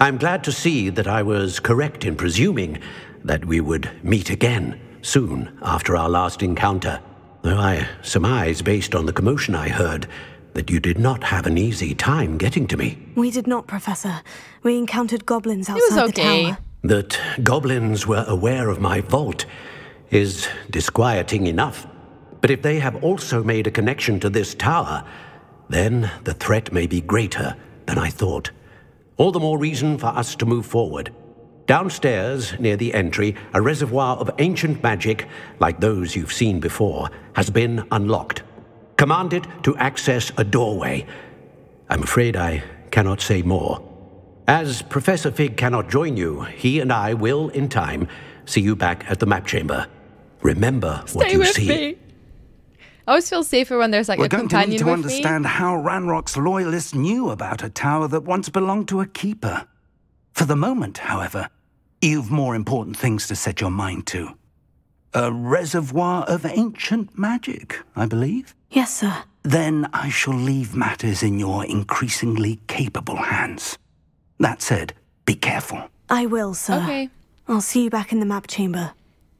Speaker 3: I'm glad to see that I was correct in presuming that we would meet again soon after our last encounter. Though I surmise, based on the commotion I heard, that you did not have an easy time getting to me.
Speaker 2: We did not, Professor. We encountered goblins
Speaker 1: was
Speaker 2: outside
Speaker 1: okay.
Speaker 2: the tower.
Speaker 3: That goblins were aware of my vault is disquieting enough. But if they have also made a connection to this tower, then the threat may be greater than I thought. All the more reason for us to move forward. Downstairs, near the entry, a reservoir of ancient magic, like those you've seen before, has been unlocked. Command it to access a doorway. I'm afraid I cannot say more. As Professor Fig cannot join you, he and I will, in time, see you back at the map chamber. Remember what
Speaker 1: stay
Speaker 3: you
Speaker 1: with
Speaker 3: see.
Speaker 1: me. I always feel safer when there's like
Speaker 5: We're
Speaker 1: a
Speaker 5: going to need to
Speaker 1: with
Speaker 5: understand how Ranrock's loyalists knew about a tower that once belonged to a keeper. For the moment, however, you've more important things to set your mind to. A reservoir of ancient magic, I believe.
Speaker 2: Yes, sir.
Speaker 5: Then I shall leave matters in your increasingly capable hands. That said, be careful.
Speaker 2: I will, sir.
Speaker 1: Okay.
Speaker 2: I'll see you back in the map chamber.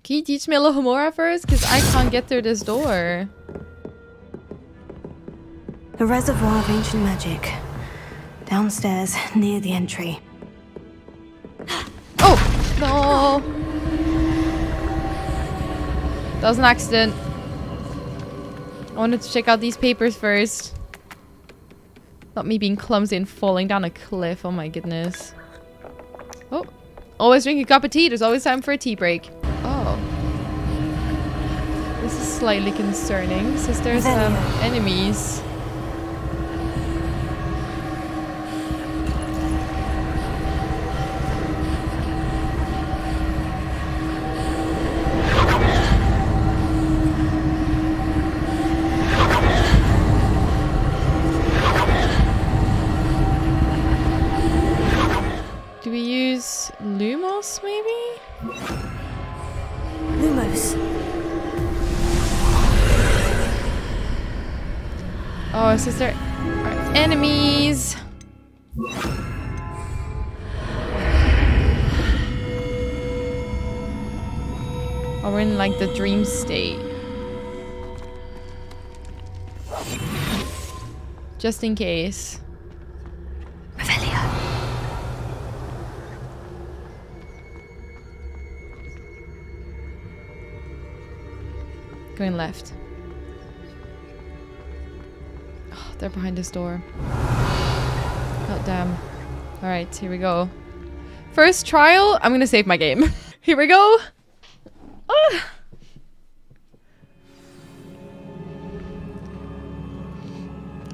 Speaker 1: Can you teach me a little more first? Because I can't get through this door.
Speaker 2: A reservoir of ancient magic. Downstairs, near the entry.
Speaker 1: Oh, no. That was an accident. I wanted to check out these papers first. Not me being clumsy and falling down a cliff. Oh my goodness. Oh, always drink a cup of tea. There's always time for a tea break. Oh. This is slightly concerning since there's um, enemies. Just in case. Going left. Oh, they're behind this door. God damn. Alright, here we go. First trial, I'm gonna save my game. here we go. Ah.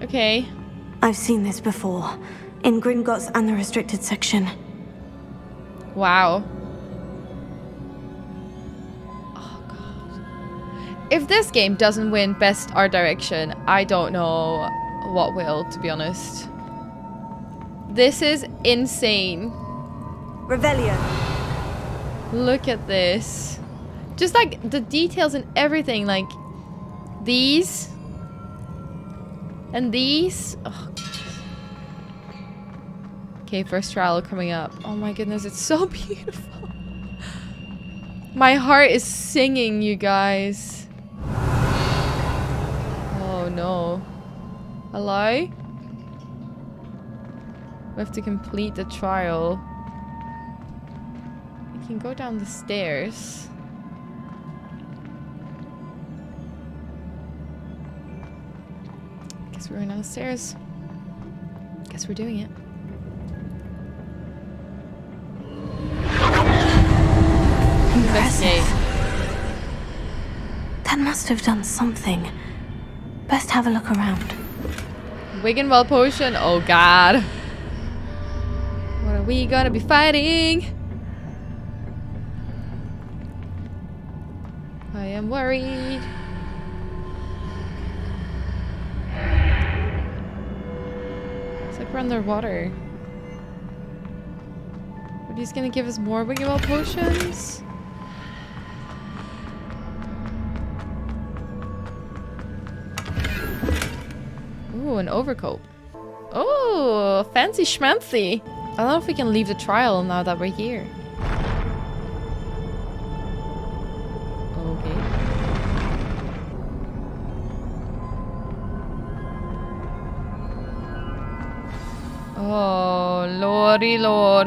Speaker 1: Okay.
Speaker 2: I've seen this before. In Gringotts and the restricted section.
Speaker 1: Wow. Oh god. If this game doesn't win best art direction, I don't know what will, to be honest. This is insane.
Speaker 2: Revelio.
Speaker 1: Look at this. Just like the details and everything, like these and these. Oh, okay, first trial coming up. Oh my goodness, it's so beautiful. My heart is singing, you guys. Oh no. Hello? We have to complete the trial. We can go down the stairs. Guess we're going down the stairs. Guess we're doing it. Investigate.
Speaker 2: That must have done something. Best have a look around.
Speaker 1: Wiggenweld potion. Oh god. What are we gonna be fighting? I am worried. We're underwater. Are these gonna give us more Wiggenweld potions? Ooh, an overcoat. Oh, fancy schmancy. I don't know if we can leave the trial now that we're here. Oh, lordy lord.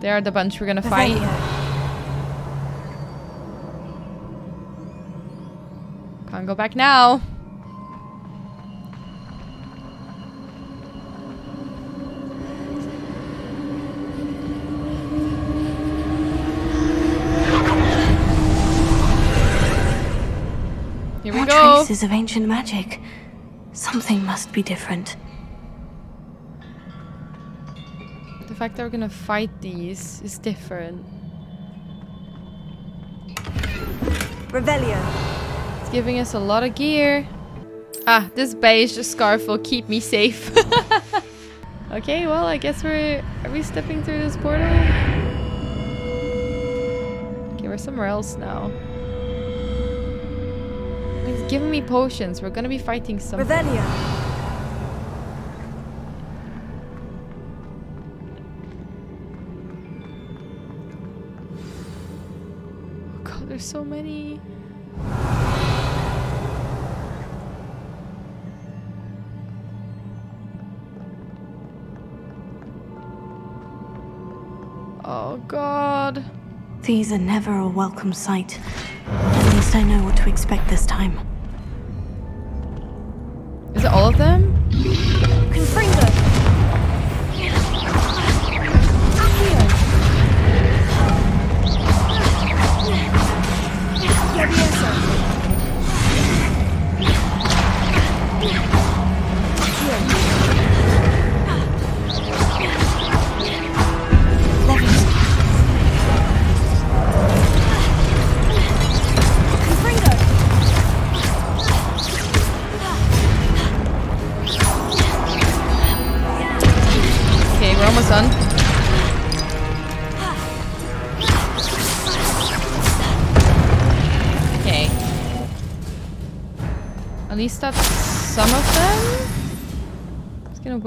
Speaker 1: They are the bunch we're gonna fight. Can't go back now. Here we
Speaker 2: More
Speaker 1: go.
Speaker 2: traces of ancient magic. Something must be different.
Speaker 1: The fact that we're gonna fight these is different.
Speaker 2: Revelio.
Speaker 1: It's giving us a lot of gear. Ah, this beige scarf will keep me safe. okay, well, I guess we're... Are we stepping through this portal? Okay, we're somewhere else now. It's giving me potions. We're gonna be fighting something.
Speaker 2: Revelio.
Speaker 1: Oh god, there's so many. Oh god.
Speaker 2: These are never a welcome sight. At least I know what to expect this time.
Speaker 1: Is it all of them?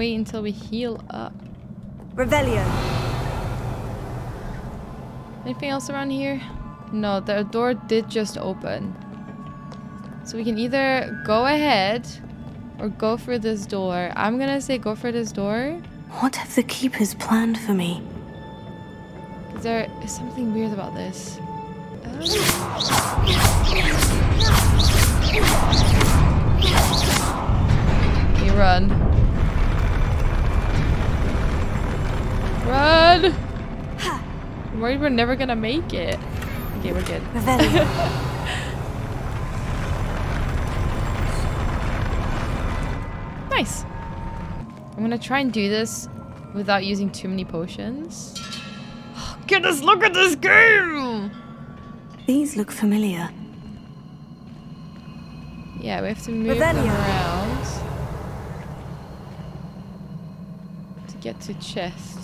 Speaker 1: Wait until we heal up.
Speaker 2: Revelio.
Speaker 1: Anything else around here? No, the door did just open. So we can either go ahead or go for this door. I'm gonna say go for this door.
Speaker 2: What have the keepers planned for me?
Speaker 1: Is there is something weird about this? Oh. You run. Run! I'm worried we're never gonna make it. Okay, we're good.
Speaker 2: Revelio.
Speaker 1: Nice. I'm gonna try and do this without using too many potions. Goodness, look at this game!
Speaker 2: These look familiar.
Speaker 1: Yeah, we have to move them around to get to chests.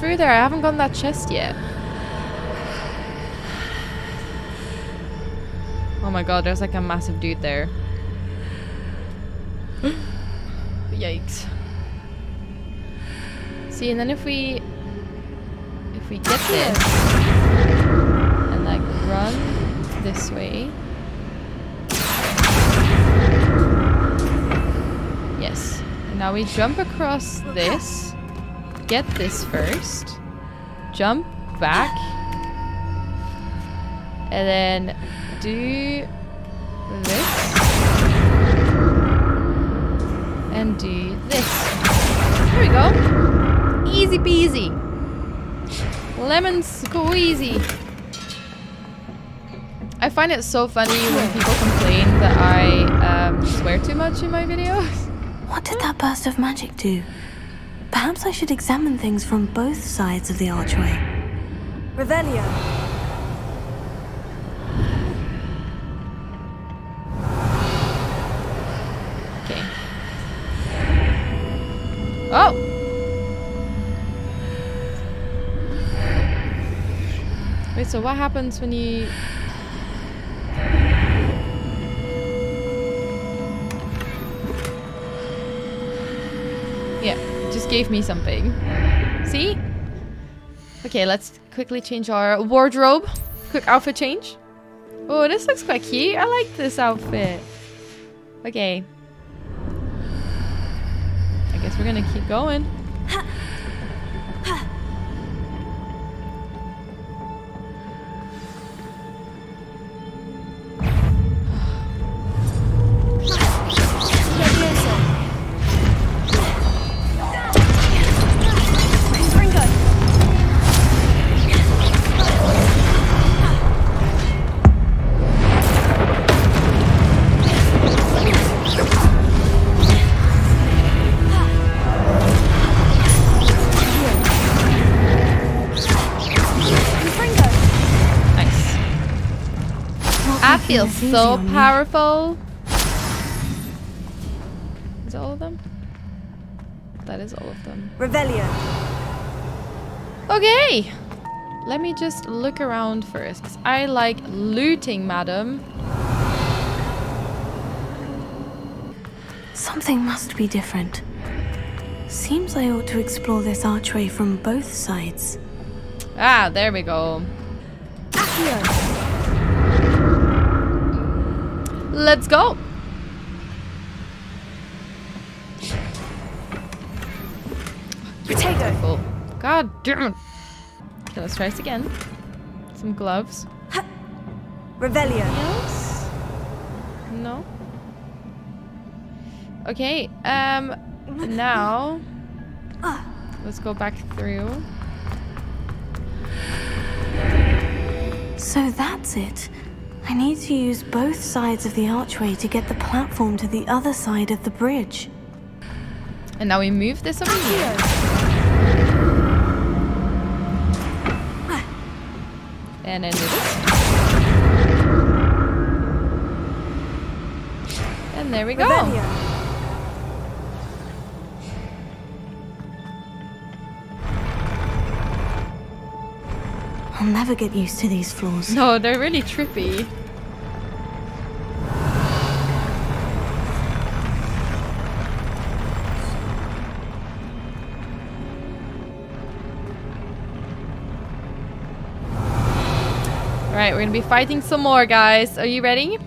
Speaker 1: Through there. I haven't gotten that chest yet. Oh my god, there's like a massive dude there. Yikes. See, and then if we... If we get this... And like run this way... Yes. And now we jump across this. Get this first. Jump back. And then do this. And do this. There we go. Easy peasy. Lemon squeezy. I find it so funny when people complain that I um, swear too much in my videos.
Speaker 2: What did that burst of magic do? Perhaps I should examine things from both sides of the archway. Revelio.
Speaker 1: Okay. Oh! Wait, so what happens when you... gave me something. See? Okay, let's quickly change our wardrobe. Quick outfit change. Oh, this looks quite cute. I like this outfit. Okay. I guess we're gonna keep going. Feel
Speaker 2: this
Speaker 1: so powerful. Is that all of them? That is all of them.
Speaker 2: Revelio.
Speaker 1: Okay. Let me just look around first. 'cause I like looting, madam.
Speaker 2: Something must be different. Seems I ought to explore this archway from both sides.
Speaker 1: Ah, there we go. Let's go.
Speaker 2: Potato.
Speaker 1: Cool. God damn it. Okay, let's try this again. Some gloves.
Speaker 2: Revelio.
Speaker 1: Yes. No. Okay. Um. Now. Let's go back through.
Speaker 2: So that's it. I need to use both sides of the archway to get the platform to the other side of the bridge.
Speaker 1: And now we move this over here. And then this. And there we go.
Speaker 2: Never get used to these floors.
Speaker 1: No, they're really trippy. Alright, we're gonna be fighting some more, guys. Are you ready?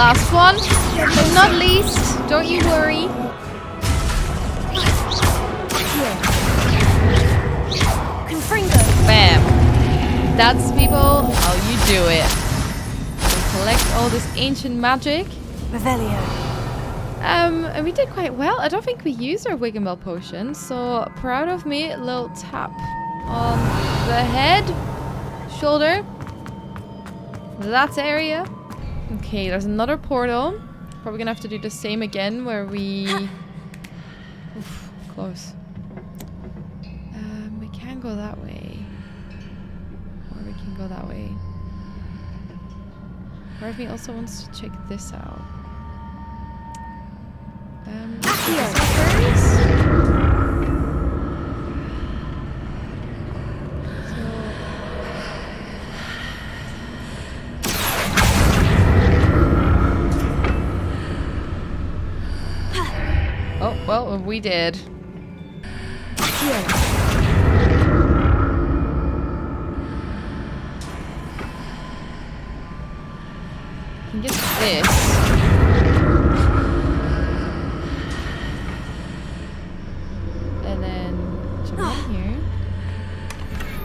Speaker 1: Last one, but not least, don't you worry.
Speaker 2: Confringo!
Speaker 1: Bam. That's people how you do it. Collect all this ancient magic.
Speaker 2: Revelio.
Speaker 1: Um, and we did quite well. I don't think we used our Wiggenweld potion, so proud of me. Little tap on the head, shoulder, that area. Okay, there's another portal. Probably gonna have to do the same again, where we. Oof, close. Um, we can go that way, or we can go that way. Part of me also wants to check this out. Um, we did. can get this. And then jump in here.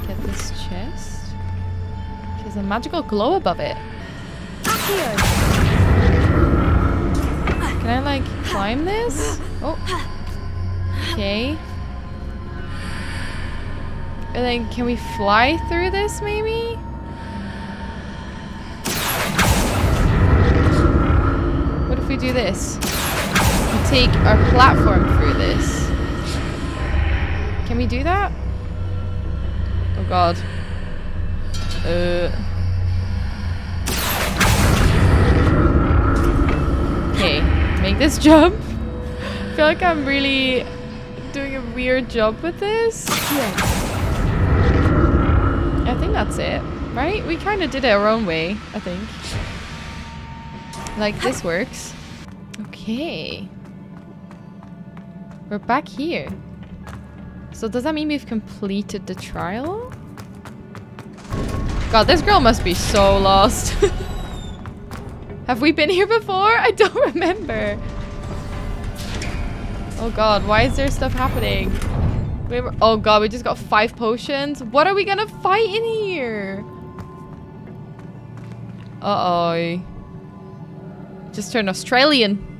Speaker 1: Get this chest. There's a magical glow above it. Can I like climb this? Oh. Okay. And then can we fly through this maybe? What if we do this? We take our platform through this. Can we do that? Oh god. Uh. Okay, make this jump. I feel like I'm really doing a weird job with this. Yeah. I think that's it, right? We kind of did it our own way, I think. Like, this works. Okay. We're back here. So does that mean we've completed the trial? God, this girl must be so lost. Have we been here before? I don't remember. Oh god, why is there stuff happening? We oh god, we just got five potions. What are we gonna fight in here? Uh-oh. Just turned Australian.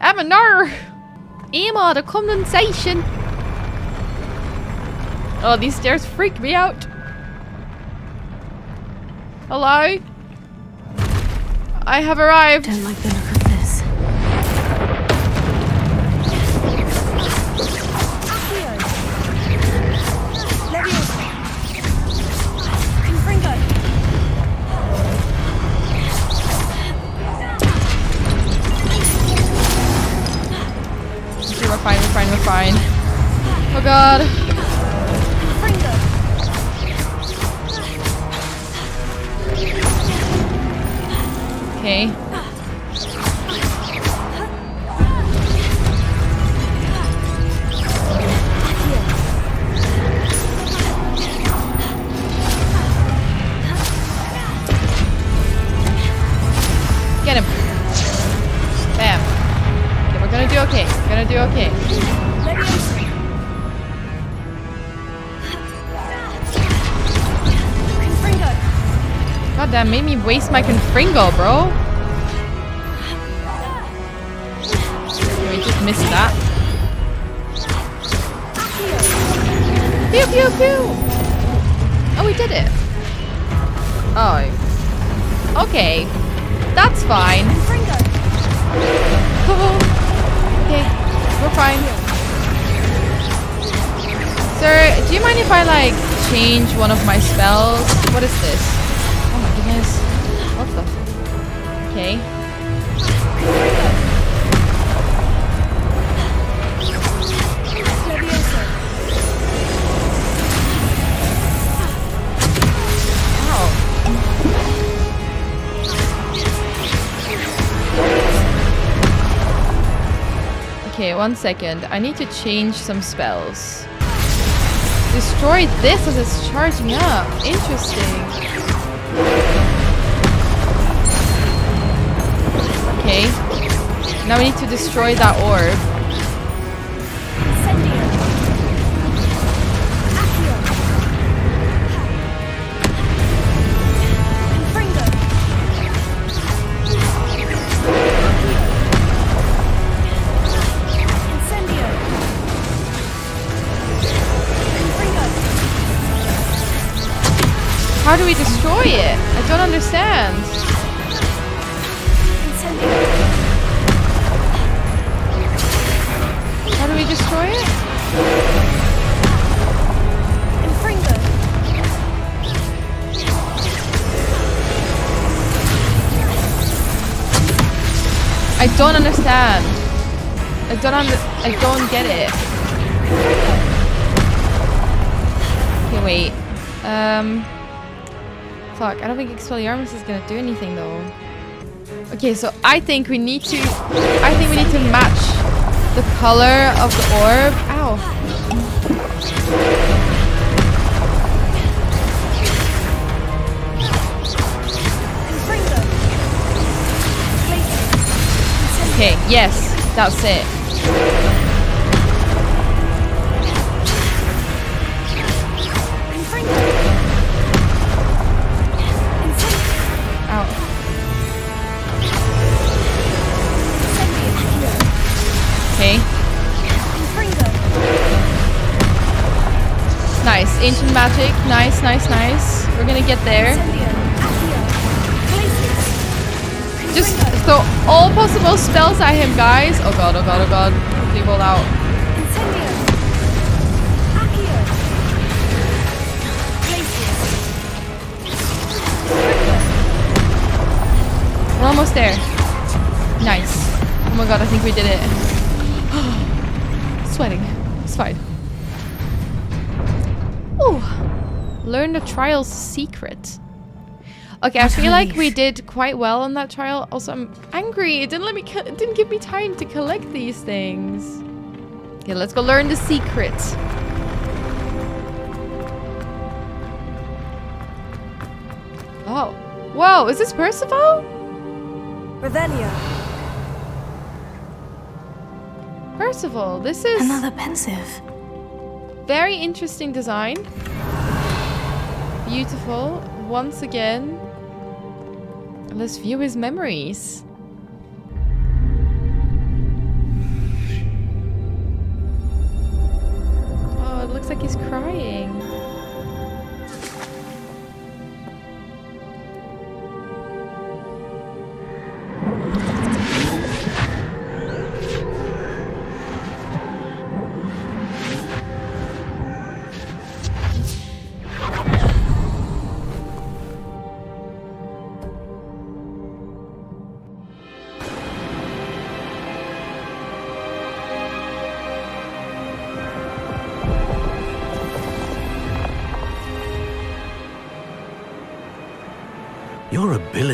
Speaker 1: No! Emma, the condensation! Oh, these stairs freak me out. Hello? I have arrived.
Speaker 2: Don't like the
Speaker 1: fine. Oh god. Okay. Me my confringo, bro. We just missed that. Pew pew pew! Oh, we did it. Oh. Okay. That's fine. okay, we're fine. Sir, do you mind if I like change one of my spells? What is this? One second. I need to change some spells. Destroy this as it's charging up. Interesting. Okay. Now we need to destroy that orb. How do we destroy it? I don't understand. How do we destroy it? I don't understand. I don't under I don't get it. Okay, wait. Um Fuck, I don't think Expelliarmus is gonna do anything though. Okay, so I think we need to I think we need to match the color of the orb. Ow. Okay, yes, that's it. Nice. Ancient magic. Nice, nice, nice. We're gonna get there. Just Throw all possible spells at him, guys. Oh god, oh god, oh god. Quickly roll out. We're almost there. Nice. Oh my god, I think we did it. Sweating. It's fine. Learn the trial's secret. Okay, I feel like we did quite well on that trial. Also, I'm angry. It didn't let me. It didn't give me time to collect these things. Okay, let's go learn the secret. Oh, whoa! Is this Percival?
Speaker 2: Revelio.
Speaker 1: Percival, this is
Speaker 2: Another Pensieve.
Speaker 1: very interesting design. Beautiful. Once again, let's view his memories. Oh, it looks like he's crying.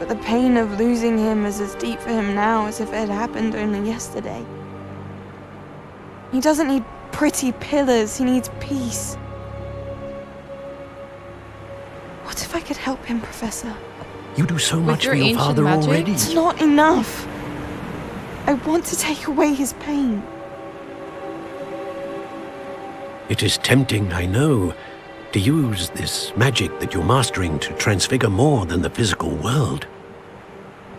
Speaker 11: but the pain of losing him is as deep for him now as if it had happened only yesterday. He doesn't need pretty pillars, he needs peace. What if I could help him, Professor?
Speaker 3: You do so much
Speaker 1: your
Speaker 3: for your father
Speaker 1: magic?
Speaker 3: already.
Speaker 11: It's not enough. I want to take away his pain.
Speaker 3: It is tempting, I know, to use this magic that you're mastering to transfigure more than the physical world.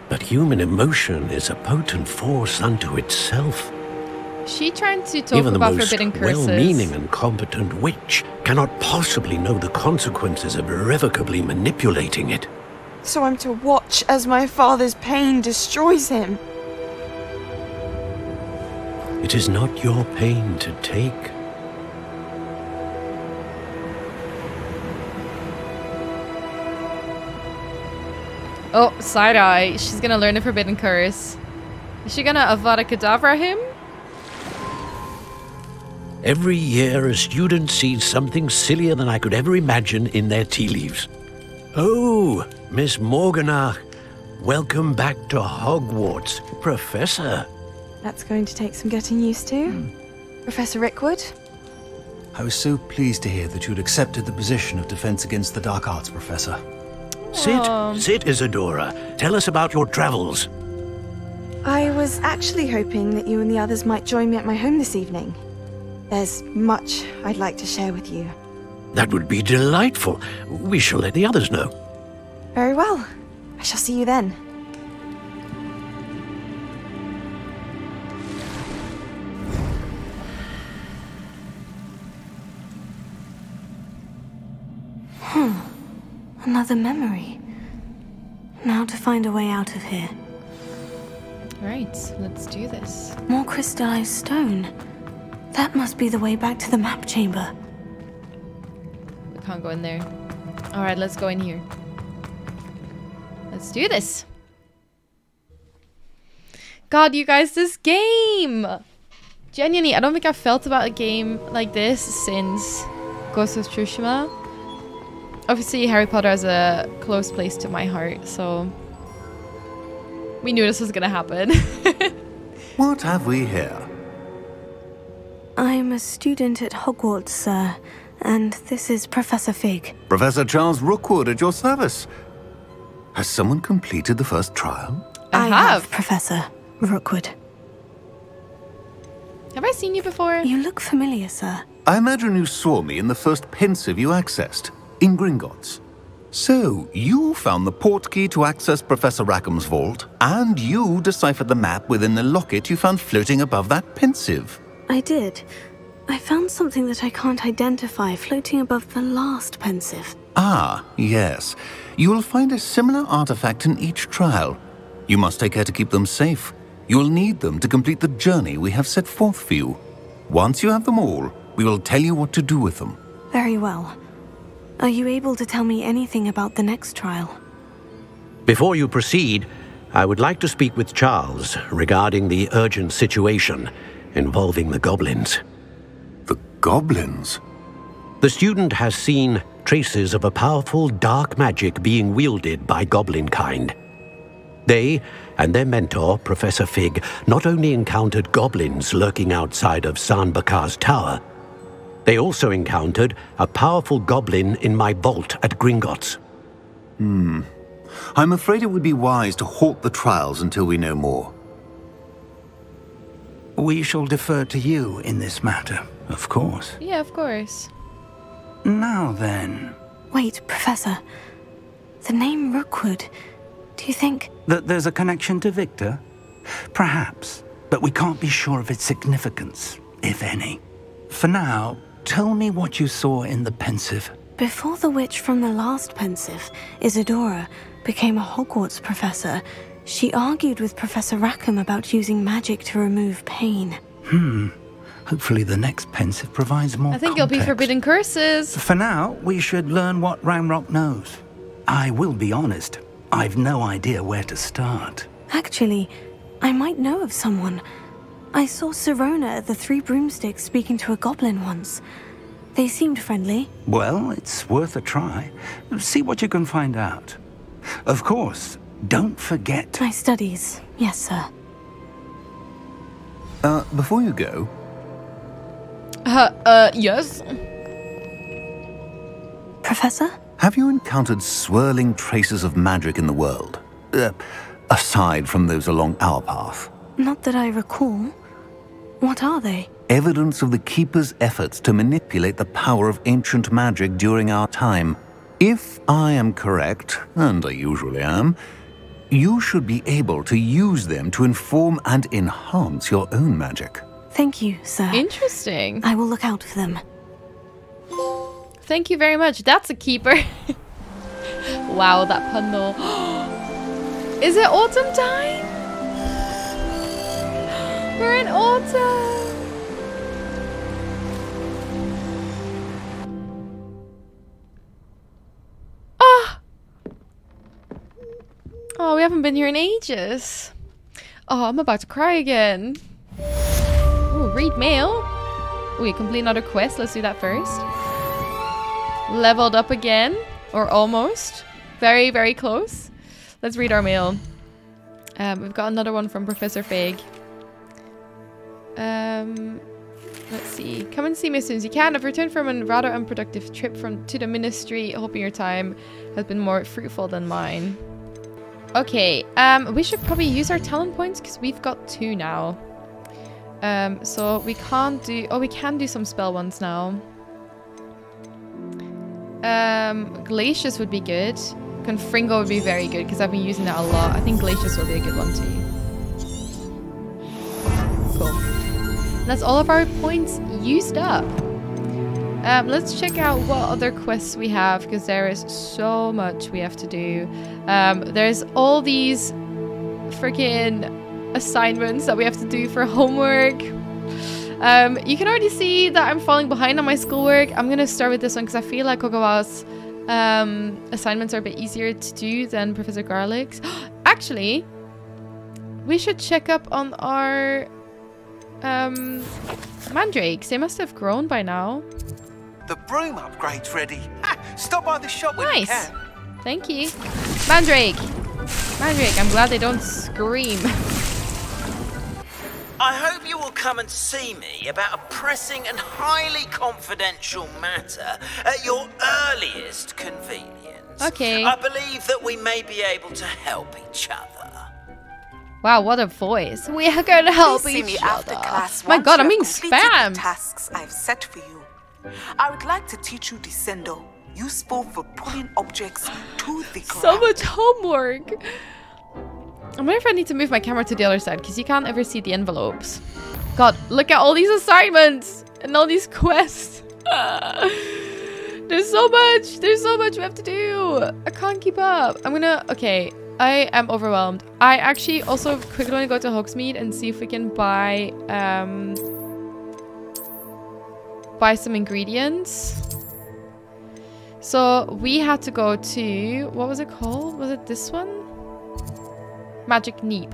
Speaker 3: But human emotion is a potent force unto itself.
Speaker 1: She trying to talk
Speaker 3: Even the
Speaker 1: about
Speaker 3: most
Speaker 1: forbidden curses.
Speaker 3: well-meaning and competent witch cannot possibly know the consequences of irrevocably manipulating it.
Speaker 11: So I'm to watch as my father's pain destroys him.
Speaker 3: It is not your pain to take.
Speaker 1: Oh, side eye. She's gonna learn the forbidden curse. Is she gonna Avada Kedavra him?
Speaker 3: Every year, a student sees something sillier than I could ever imagine in their tea leaves. Oh, Miss Morganach, welcome back to Hogwarts, Professor.
Speaker 11: That's going to take some getting used to. Hmm. Professor Rookwood?
Speaker 12: I was so pleased to hear that you'd accepted the position of Defense Against the Dark Arts, Professor.
Speaker 3: Sit,
Speaker 1: Um.
Speaker 3: sit, Isadora. Tell us about your travels.
Speaker 11: I was actually hoping that you and the others might join me at my home this evening. There's much I'd like to share with you.
Speaker 3: That would be delightful. We shall let the others know.
Speaker 11: Very well. I shall see you then.
Speaker 2: Another memory. Now to find a way out of here.
Speaker 1: Right, let's do this.
Speaker 2: More crystallized stone. That must be the way back to the map chamber.
Speaker 1: We can't go in there. Alright, let's go in here. Let's do this. God, you guys, this game! Genuinely, I don't think I've felt about a game like this since Ghost of Tsushima. Obviously, Harry Potter has a close place to my heart, so we knew this was gonna happen.
Speaker 13: What have we here?
Speaker 2: I'm a student at Hogwarts, sir, and this is Professor Fig.
Speaker 13: Professor Charles Rookwood at your service. Has someone completed the first trial?
Speaker 1: I have.
Speaker 2: Professor Rookwood.
Speaker 1: Have I seen you before?
Speaker 2: You look familiar, sir.
Speaker 13: I imagine you saw me in the first Pensieve you accessed, in Gringotts. So, you found the portkey to access Professor Rackham's vault, and you deciphered the map within the locket you found floating above that Pensieve.
Speaker 2: I did. I found something that I can't identify floating above the last Pensieve.
Speaker 13: Ah, yes. You will find a similar artifact in each trial. You must take care to keep them safe. You will need them to complete the journey we have set forth for you. Once you have them all, we will tell you what to do with them.
Speaker 2: Very well. Are you able to tell me anything about the next trial?
Speaker 3: Before you proceed, I would like to speak with Charles regarding the urgent situation involving the goblins.
Speaker 13: The goblins?
Speaker 3: The student has seen traces of a powerful dark magic being wielded by goblin kind. They and their mentor, Professor Fig, not only encountered goblins lurking outside of San Bakar's tower, they also encountered a powerful goblin in my vault at Gringotts.
Speaker 13: Hmm. I'm afraid it would be wise to halt the trials until we know more.
Speaker 5: We shall defer to you in this matter, of course.
Speaker 1: Yeah, of course.
Speaker 5: Now then.
Speaker 2: Wait, Professor. The name Rookwood. Do you think...
Speaker 5: That there's a connection to Victor? Perhaps, but we can't be sure of its significance, if any. For now, tell me what you saw in the Pensieve.
Speaker 2: Before the witch from the last Pensieve, Isadora, became a Hogwarts professor, she argued with Professor Rackham about using magic to remove pain.
Speaker 5: Hmm. Hopefully the next Pensieve provides more
Speaker 1: I think
Speaker 5: context.
Speaker 1: it'll be forbidden curses.
Speaker 5: For now, we should learn what Ranrock knows. I will be honest, I've no idea where to start.
Speaker 2: Actually, I might know of someone. I saw Sirona at the Three Broomsticks speaking to a goblin once. They seemed friendly.
Speaker 5: Well, it's worth a try. See what you can find out. Of course, don't forget...
Speaker 2: My studies. Yes, sir.
Speaker 13: Uh, before you go...
Speaker 1: Uh, uh, yes?
Speaker 2: Professor?
Speaker 13: Have you encountered swirling traces of magic in the world? Uh, aside from those along our path?
Speaker 2: Not that I recall. What are they?
Speaker 13: Evidence of the Keeper's efforts to manipulate the power of ancient magic during our time. If I am correct, and I usually am, you should be able to use them to inform and enhance your own magic.
Speaker 2: Thank you, sir.
Speaker 1: Interesting.
Speaker 2: I will look out for them.
Speaker 1: Thank you very much. That's a keeper. wow, that pun though. Is it autumn time? We're in autumn. Ah. Oh, we haven't been here in ages. Oh, I'm about to cry again. Ooh, read mail. We complete another quest. Let's do that first. Leveled up again, or almost. Very, very close. Let's read our mail. Um, we've got another one from Professor Fig. Um, let's see. Come and see me as soon as you can. I've returned from a rather unproductive trip from to the ministry, hoping your time has been more fruitful than mine. Okay, um, we should probably use our talent points because we've got two now. Um, so we can't do. Oh, we can do some spell ones now. Um, Glacius would be good. Confringo would be very good because I've been using that a lot. I think Glacius will be a good one too. Cool. That's all of our points used up. Um, let's check out what other quests we have because there is so much we have to do. Um, there's all these freaking assignments that we have to do for homework. Um, you can already see that I'm falling behind on my schoolwork. I'm gonna start with this one because I feel like Kogawa's um, assignments are a bit easier to do than Professor Garlick's. Actually, we should check up on our um, mandrakes. They must have grown by now.
Speaker 14: The broom upgrade's ready. Ha, stop by the shop when you
Speaker 1: Nice.
Speaker 14: can.
Speaker 1: Thank you. Mandrake! Mandrake, I'm glad they don't scream.
Speaker 15: I hope you will come and see me about a pressing and highly confidential matter at your earliest convenience.
Speaker 1: Okay.
Speaker 15: I believe that we may be able to help each other.
Speaker 1: Wow, what a voice. We are going to help
Speaker 16: Please
Speaker 1: each other.
Speaker 16: class
Speaker 1: My god, I'm being spammed.
Speaker 16: tasks I've set for you. I would like to teach you Descendo, useful for pulling objects to the ground.
Speaker 1: So much homework. I wonder if I need to move my camera to the other side because you can't ever see the envelopes. God, look at all these assignments and all these quests. There's so much. There's so much we have to do. I can't keep up. I'm gonna. Okay, I am overwhelmed. I actually also quickly want to go to Hogsmeade and see if we can buy um buy some ingredients. So we had to go to what was it called? Was it this one? Magic Neep.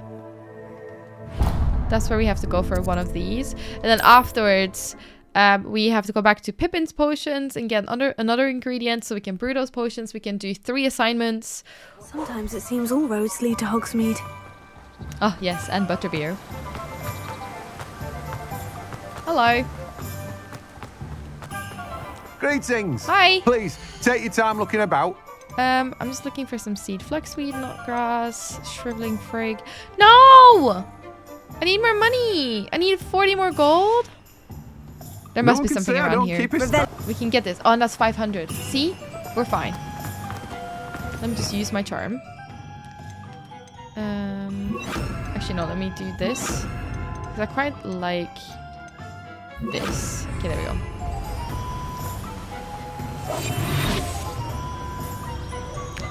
Speaker 1: That's where we have to go for one of these. And then afterwards, um, we have to go back to Pippin's potions and get another another ingredient so we can brew those potions. We can do three assignments.
Speaker 2: Sometimes it seems all roads lead to Hogsmeade.
Speaker 1: Oh yes, and butterbeer. Hello.
Speaker 17: Greetings.
Speaker 1: Hi.
Speaker 17: Please, take your time looking about.
Speaker 1: Um, I'm just looking for some seed. Fluxweed, knotgrass, shriveling frig. No! I need more money. I need 40 more gold. There must
Speaker 17: one
Speaker 1: be something around here.
Speaker 17: keep it stuck.
Speaker 1: We can get this. Oh, and that's 500. See? We're fine. Let me just use my charm. Um, actually, no. Let me do this. 'Cause I quite like this. Okay, there we go.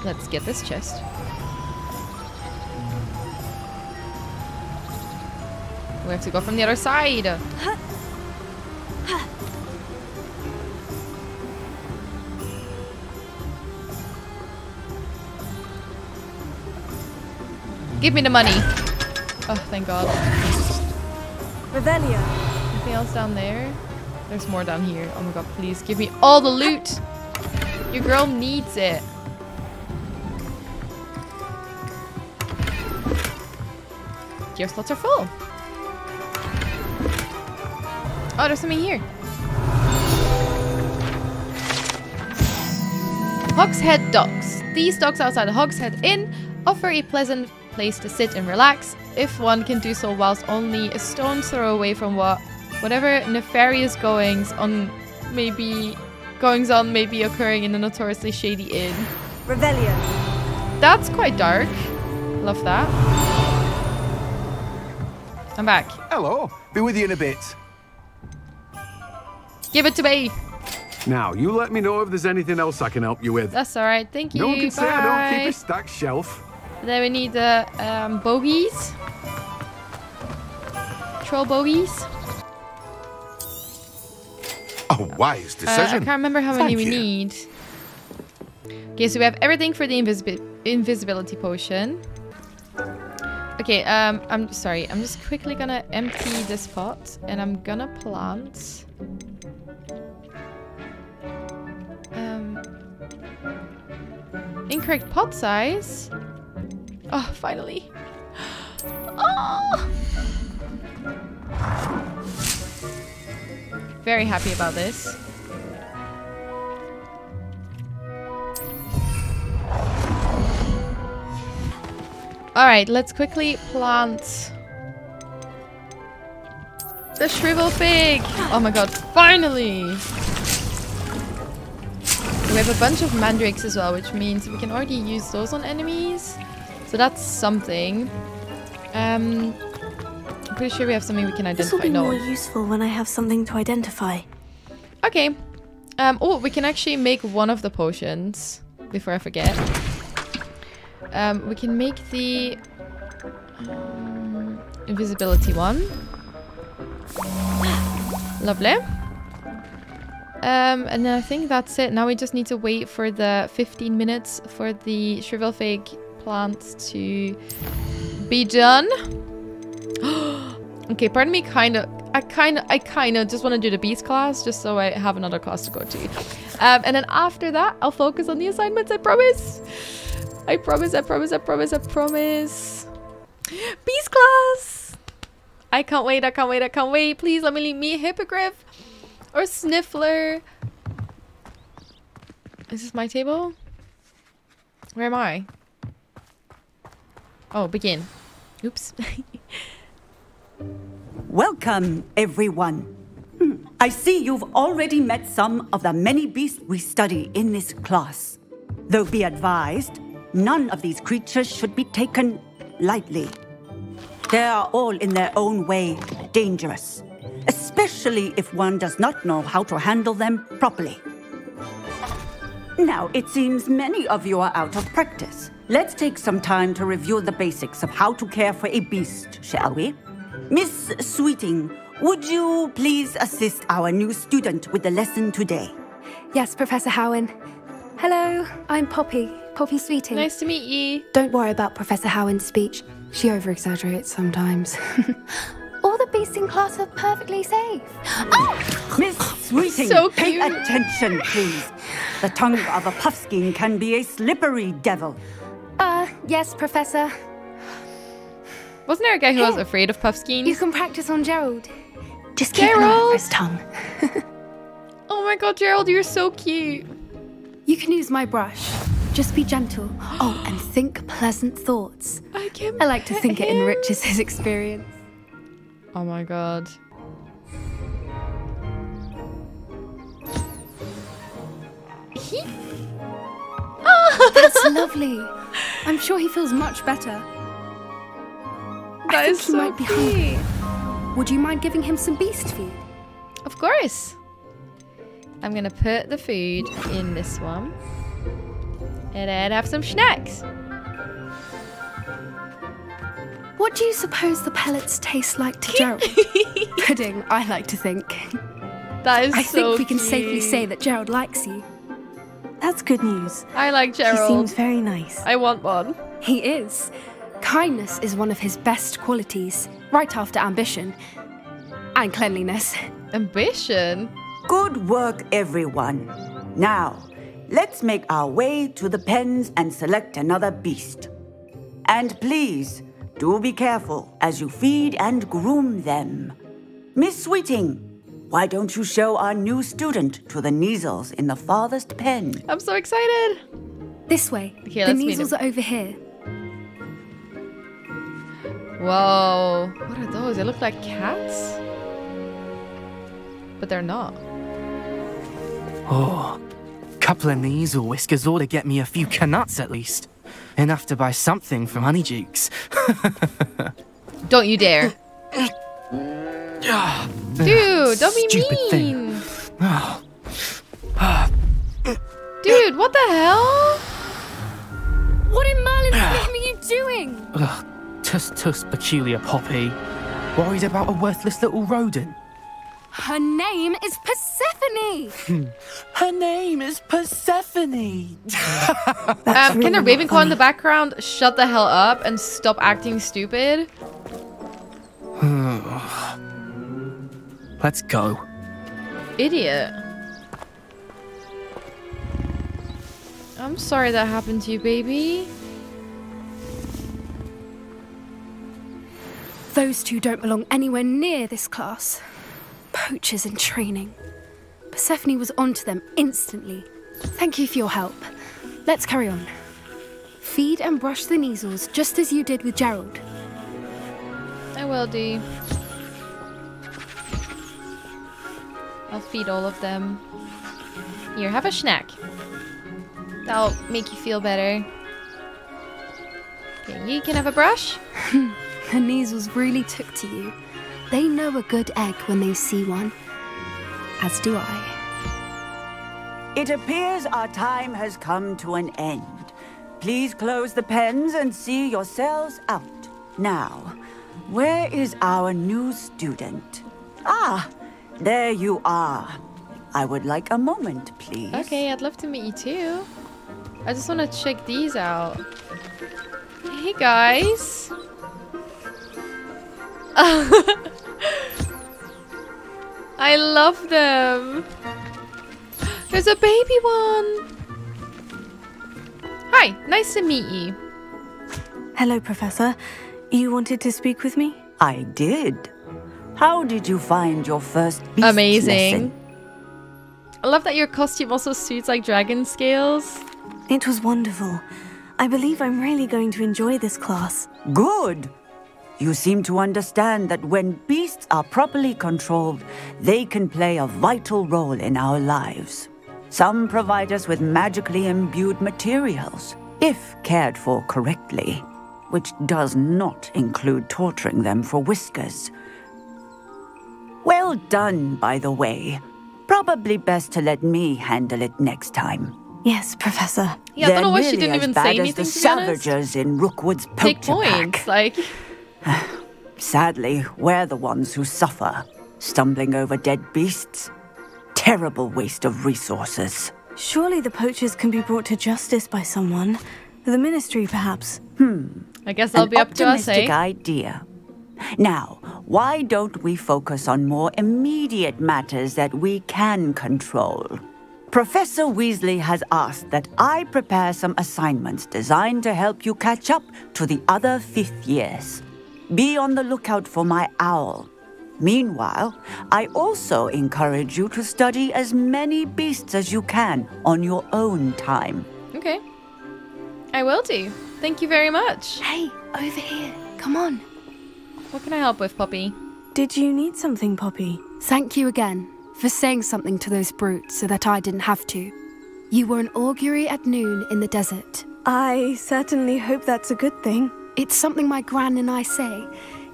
Speaker 1: Let's get this chest. We have to go from the other side. Give me the money. Oh, thank God.
Speaker 2: Revelio.
Speaker 1: Anything else down there? There's more down here. Oh my god, please give me all the loot. Your girl needs it. Gear slots are full. Oh, there's something here. Hogshead Docks. These docks outside the Hogshead Inn offer a pleasant place to sit and relax, if one can do so whilst only a stone's throw away from what whatever nefarious goings on maybe goings on may be occurring in the notoriously shady inn.
Speaker 2: Revelio.
Speaker 1: That's quite dark. Love that. I'm back.
Speaker 17: Hello. Be with you in a bit.
Speaker 1: Give it to me.
Speaker 17: Now, you let me know if there's anything else I can help you with.
Speaker 1: That's alright. Thank you.
Speaker 17: no one can say I don't keep a stacked shelf.
Speaker 1: Then we need the um, bogies. Troll bogies.
Speaker 8: A wise
Speaker 1: Uh, I can't remember how many
Speaker 8: Thank
Speaker 1: we
Speaker 8: you.
Speaker 1: need. Okay, so we have everything for the invisibi invisibility potion. Okay, um, I'm sorry. I'm just quickly gonna empty this pot and I'm gonna plant. Um, incorrect pot size. Oh, finally. Oh! Very happy about this. Alright, let's quickly plant the shrivel fig. Oh my god, finally! We have a bunch of mandrakes as well, which means we can already use those on enemies. So that's something. Um, I'm pretty sure we have something we can identify.
Speaker 2: This will be
Speaker 1: No.
Speaker 2: more useful when I have something to identify.
Speaker 1: Okay. Um, oh, we can actually make one of the potions before I forget. Um, we can make the um, invisibility one. Lovely. Um, and I think that's it. Now we just need to wait for the 15 minutes for the shrivel fig plant to be done. okay, pardon me, kind of. I kind of, I kind of just want to do the beast class just so I have another class to go to. Um, and then after that, I'll focus on the assignments. I promise. I promise. I promise. I promise. I promise. Beast class. I can't wait. I can't wait. I can't wait. Please let me leave. meet Hippogriff or Sniffler. Is this my table? Where am I? Oh, begin. Oops.
Speaker 18: Welcome, everyone. Hmm, I see you've already met some of the many beasts we study in this class. Though be advised, none of these creatures should be taken lightly. They are all in their own way dangerous, especially if one does not know how to handle them properly. Now, it seems many of you are out of practice. Let's take some time to review the basics of how to care for a beast, shall we? Miss Sweeting, would you please assist our new student with the lesson today?
Speaker 19: Yes, Professor Howin. Hello, I'm Poppy, Poppy Sweeting.
Speaker 1: Nice to meet you.
Speaker 19: Don't worry about Professor Howin's speech. She over-exaggerates sometimes. All the beasts in class are perfectly safe. Oh!
Speaker 18: Miss Sweeting,
Speaker 19: So
Speaker 18: pay attention, please. The tongue of a puffskein can be a slippery devil.
Speaker 19: Uh, yes, Professor.
Speaker 1: Wasn't there a guy who was afraid of puffskeins?
Speaker 19: You can practice on Gerald.
Speaker 1: Just
Speaker 19: keep an eye out for his tongue.
Speaker 1: oh my god, Gerald, you're so cute.
Speaker 19: You can use my brush. Just be gentle. Oh, and think pleasant thoughts.
Speaker 1: I can
Speaker 19: I like to think it enriches his experience.
Speaker 1: Oh my god.
Speaker 19: That's lovely. I'm sure he feels much better. I
Speaker 1: That
Speaker 19: think
Speaker 1: is
Speaker 19: he
Speaker 1: so
Speaker 19: might be hungry. Would you mind giving him some beast feed?
Speaker 1: Of course. I'm gonna put the food in this one. And then have some snacks.
Speaker 19: What do you suppose the pellets taste like to Gerald? Pudding, I like to think.
Speaker 1: That is
Speaker 19: I
Speaker 1: so
Speaker 19: think we can safely say that Gerald likes you.
Speaker 2: That's good news.
Speaker 1: I like Gerald.
Speaker 2: He seems very nice.
Speaker 1: I want one.
Speaker 19: He is. Kindness is one of his best qualities, right after ambition and cleanliness.
Speaker 1: Ambition?
Speaker 18: Good work, everyone. Now, let's make our way to the pens and select another beast. And please, do be careful as you feed and groom them. Miss Sweeting, why don't you show our new student to the Kneazles in the farthest pen?
Speaker 1: I'm so excited.
Speaker 19: This way.
Speaker 1: Okay,
Speaker 19: the
Speaker 1: let's
Speaker 19: measles are over here.
Speaker 1: Whoa. What are those? They look like cats. But they're not.
Speaker 20: Oh, couple of these or whiskers ought to get me a few canuts at least. Enough to buy something from Honeydukes.
Speaker 1: Don't you dare. Dude, don't be
Speaker 20: Stupid
Speaker 1: mean.
Speaker 20: thing. Oh.
Speaker 1: Dude, what the hell?
Speaker 19: What in Merlin's name are you doing?
Speaker 20: Ugh, tuss tuss peculiar poppy. Worried about a worthless little rodent.
Speaker 19: Her name is Persephone.
Speaker 20: Her name is Persephone.
Speaker 1: Um, can the Ravenclaw in the background shut the hell up and stop acting stupid?
Speaker 20: Let's go.
Speaker 1: Idiot. I'm sorry that happened to you, baby.
Speaker 19: Those two don't belong anywhere near this class. Poachers in training. Persephone was onto them instantly. Thank you for your help. Let's carry on. Feed and brush the Kneazles just as you did with Gerald.
Speaker 1: I will do. I'll feed all of them. Here, have a snack. That'll make you feel better. Okay, you can have a brush.
Speaker 19: the Kneazles really took to you. They know a good egg when they see one. As do I.
Speaker 18: It appears our time has come to an end. Please close the pens and see yourselves out. Now, where is our new student? Ah, there you are. I would like a moment, please.
Speaker 1: Okay, I'd love to meet you too. I just want to check these out. Hey guys. I love them. There's a baby one. Hi, nice to meet you.
Speaker 2: Hello, Professor. You wanted to speak with me?
Speaker 18: I did. How did you find your first beast
Speaker 1: Amazing.
Speaker 18: lesson?
Speaker 1: I love that your costume also suits like dragon scales.
Speaker 2: It was wonderful. I believe I'm really going to enjoy this class.
Speaker 18: Good. You seem to understand that when beasts are properly controlled, they can play a vital role in our lives. Some provide us with magically imbued materials, if cared for correctly, which does not include torturing them for whiskers. Well done, by the way. Probably best to let me handle it next time.
Speaker 2: Yes, Professor.
Speaker 1: Yeah, I don't know why she
Speaker 18: They're
Speaker 1: didn't even
Speaker 18: as bad
Speaker 1: say
Speaker 18: as
Speaker 1: anything,
Speaker 18: the
Speaker 1: to be honest.
Speaker 18: In Rookwood's
Speaker 1: Take
Speaker 18: poacher pack.
Speaker 1: points. Like,
Speaker 18: Sadly, we're the ones who suffer, stumbling over dead beasts. Terrible waste of resources.
Speaker 2: Surely the poachers can be brought to justice by someone. The ministry, perhaps.
Speaker 18: Hmm.
Speaker 1: I guess that'll
Speaker 18: An
Speaker 1: be up to us,
Speaker 18: optimistic
Speaker 1: eh?
Speaker 18: idea. Now, why don't we focus on more immediate matters that we can control? Professor Weasley has asked that I prepare some assignments designed to help you catch up to the other fifth years. Be on the lookout for my owl. Meanwhile, I also encourage you to study as many beasts as you can on your own time.
Speaker 1: Okay. I will do. Thank you very much.
Speaker 19: Hey, over here. Come on.
Speaker 1: What can I help with, Poppy?
Speaker 2: Did you need something, Poppy?
Speaker 19: Thank you again for saying something to those brutes so that I didn't have to. You were an Augurey at noon in the desert.
Speaker 2: I certainly hope that's a good thing.
Speaker 19: It's something my gran and I say.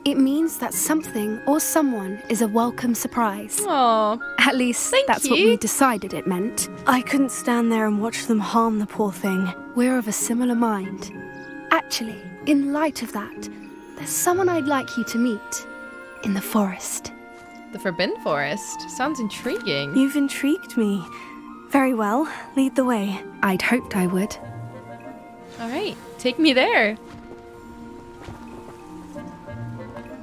Speaker 19: It means that something or someone is a welcome surprise.
Speaker 1: Aww.
Speaker 19: At least Thank that's what we decided it meant.
Speaker 2: I couldn't stand there and watch them harm the poor thing.
Speaker 19: We're of a similar mind. Actually, in light of that, there's someone I'd like you to meet in the forest.
Speaker 1: The Forbidden Forest. Sounds intriguing.
Speaker 2: You've intrigued me. Very well, lead the way.
Speaker 19: I'd hoped I would.
Speaker 1: All right, take me there.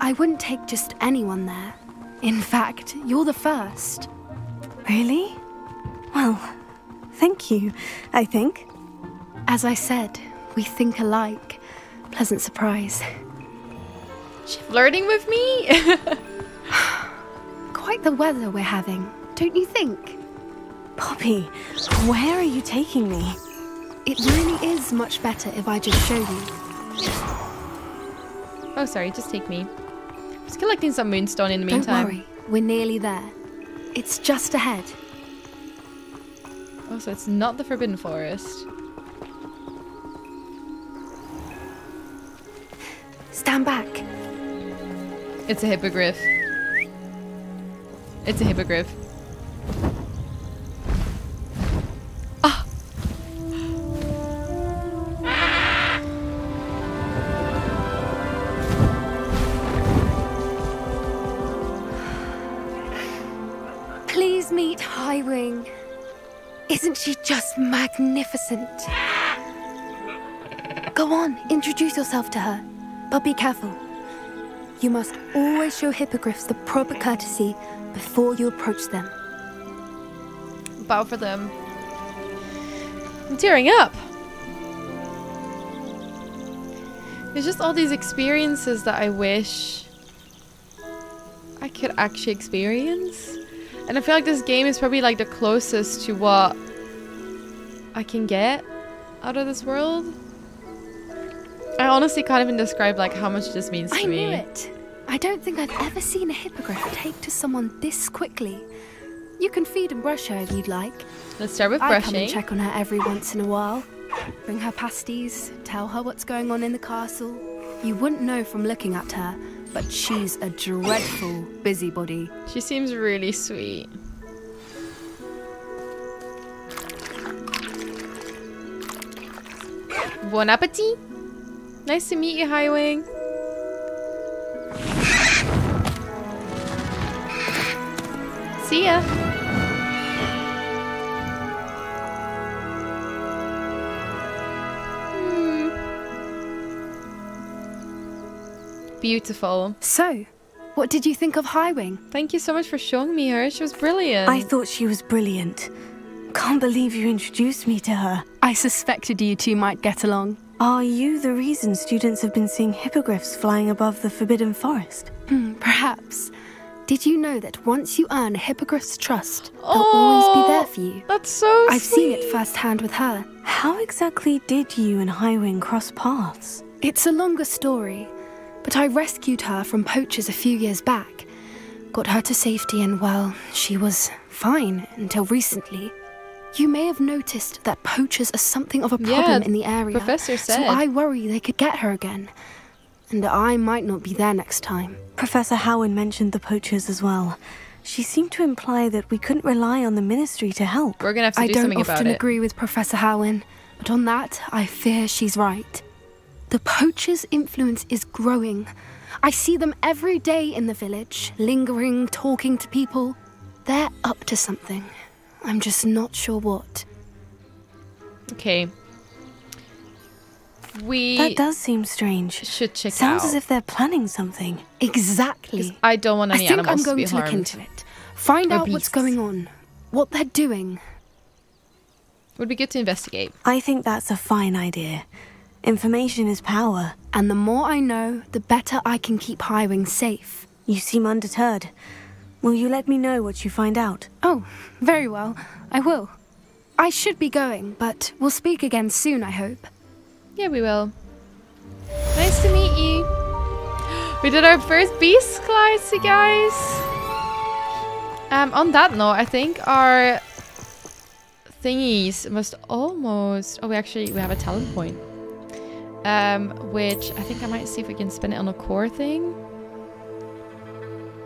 Speaker 19: I wouldn't take just anyone there. In fact, you're the first.
Speaker 2: Really? Well, thank you, I think.
Speaker 19: As I said, we think alike. Pleasant surprise.
Speaker 1: She flirting with me?
Speaker 19: Quite the weather we're having, don't you think?
Speaker 2: Poppy, where are you taking me?
Speaker 19: It really is much better if I just show you.
Speaker 1: oh, sorry, just take me. Just collecting some moonstone in the meantime.
Speaker 19: Don't worry, we're nearly there. It's just ahead.
Speaker 1: Oh, so it's not the Forbidden Forest.
Speaker 19: Stand back.
Speaker 1: It's a hippogriff. It's a hippogriff.
Speaker 19: Magnificent? Go on, introduce yourself to her. But be careful. You must always show hippogriffs the proper courtesy before you approach them.
Speaker 1: Bow for them. I'm tearing up. There's just all these experiences that I wish I could actually experience. And I feel like this game is probably like the closest to what I can get out of this world. I honestly can't even describe like how much this means to
Speaker 19: I
Speaker 1: me.
Speaker 19: knew it. I don't think I've ever seen a hippogriff take to someone this quickly. You can feed and brush her if you'd like.
Speaker 1: Let's start with
Speaker 19: I come
Speaker 1: brushing.
Speaker 19: and check on her every once in a while. Bring her pasties, tell her what's going on in the castle. You wouldn't know from looking at her, but she's a dreadful busybody.
Speaker 1: She seems really sweet. Bon appetit! Nice to meet you, Highwing. See ya. Hmm. Beautiful.
Speaker 19: So, what did you think of Highwing?
Speaker 1: Thank you so much for showing me her. She was brilliant.
Speaker 2: I thought she was brilliant. Can't believe you introduced me to her.
Speaker 19: I suspected you two might get along.
Speaker 2: Are you the reason students have been seeing hippogriffs flying above the Forbidden Forest?
Speaker 19: Hmm, perhaps. Did you know that once you earn a hippogriff's trust, they'll always be there for you?
Speaker 1: That's so
Speaker 19: I've seen it firsthand with her.
Speaker 2: How exactly did you and Highwing cross paths?
Speaker 19: It's a longer story, but I rescued her from poachers a few years back. Got her to safety, and well, she was fine until recently. You may have noticed that poachers are something of a problem
Speaker 1: Yeah,
Speaker 19: in the area.
Speaker 1: Professor said.
Speaker 19: So
Speaker 1: said.
Speaker 19: I worry they could get her again. And I might not be there next time.
Speaker 2: Professor Howin mentioned the poachers as well. She seemed to imply that we couldn't rely on the ministry to help.
Speaker 1: We're gonna have to
Speaker 19: I
Speaker 1: do
Speaker 19: don't often agree with Professor Howin, but on that, I fear she's right. The poacher's influence is growing. I see them every day in the village, lingering, talking to people. They're up to something. I'm just not sure what.
Speaker 1: Okay. We
Speaker 2: That does seem strange.
Speaker 1: should check
Speaker 2: Sounds
Speaker 1: out.
Speaker 2: as if they're planning something.
Speaker 19: Exactly.
Speaker 1: I don't want any I
Speaker 19: think
Speaker 1: animals
Speaker 19: I'm going
Speaker 1: to
Speaker 19: to look into it. Find
Speaker 1: Or
Speaker 19: out what's going on, what they're doing.
Speaker 1: Would be good to investigate.
Speaker 2: I think that's a fine idea. Information is power.
Speaker 19: And the more I know, the better I can keep Highwing safe.
Speaker 2: You seem undeterred. Will you let me know what you find out?
Speaker 19: Oh, very well. I will. I should be going, but we'll speak again soon, I hope.
Speaker 1: Yeah, we will. Nice to meet you. We did our first beast class, you guys. Um, on that note, I think our thingies must almost. Oh, we actually we have a talent point. Um, which I think I might see if we can spin it on a core thing.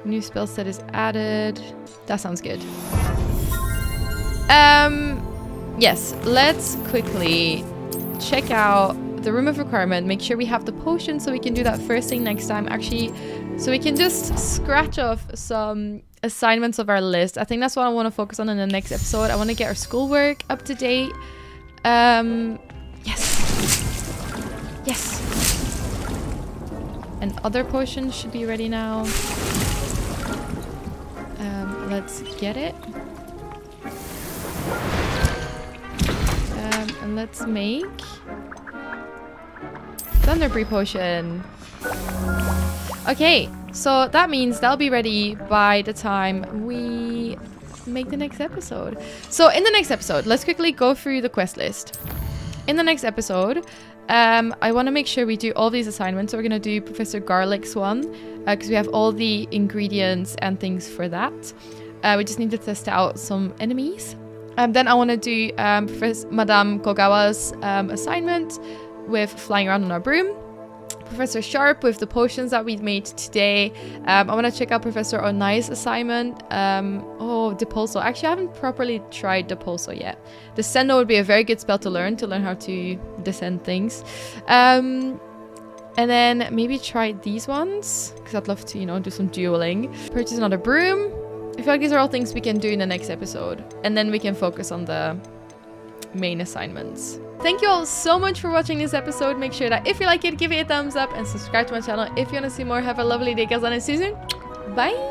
Speaker 1: New spell set is added. That sounds good. Um, yes, let's quickly check out the room of requirement. Make sure we have the potion so we can do that first thing next time. Actually, so we can just scratch off some assignments of our list. I think that's what I want to focus on in the next episode. I want to get our schoolwork up to date. Um, yes. Yes. And other potions should be ready now. Let's get it. Um, and let's make Thunderbrew potion. Okay, so that means that'll be ready by the time we make the next episode. So in the next episode, let's quickly go through the quest list. In the next episode, um, I want to make sure we do all these assignments. So we're going to do Professor Garlick's one because we have all the ingredients and things for that. Uh, we just need to test out some enemies. Um, then I want to do um, Professor Madame Kogawa's um, assignment with flying around on our broom. Professor Sharp with the potions that we made today. Um, I want to check out Professor Onai's assignment. Um, oh, Depulso. Actually, I haven't properly tried Depulso yet. Descendo would be a very good spell to learn, to learn how to descend things. Um, and then maybe try these ones, because I'd love to, you know, do some dueling. Purchase another broom. I feel like these are all things we can do in the next episode. And then we can focus on the main assignments. Thank you all so much for watching this episode. Make sure that if you like it, give it a thumbs up and subscribe to my channel if you want to see more. Have a lovely day, guys, and see soon. Bye!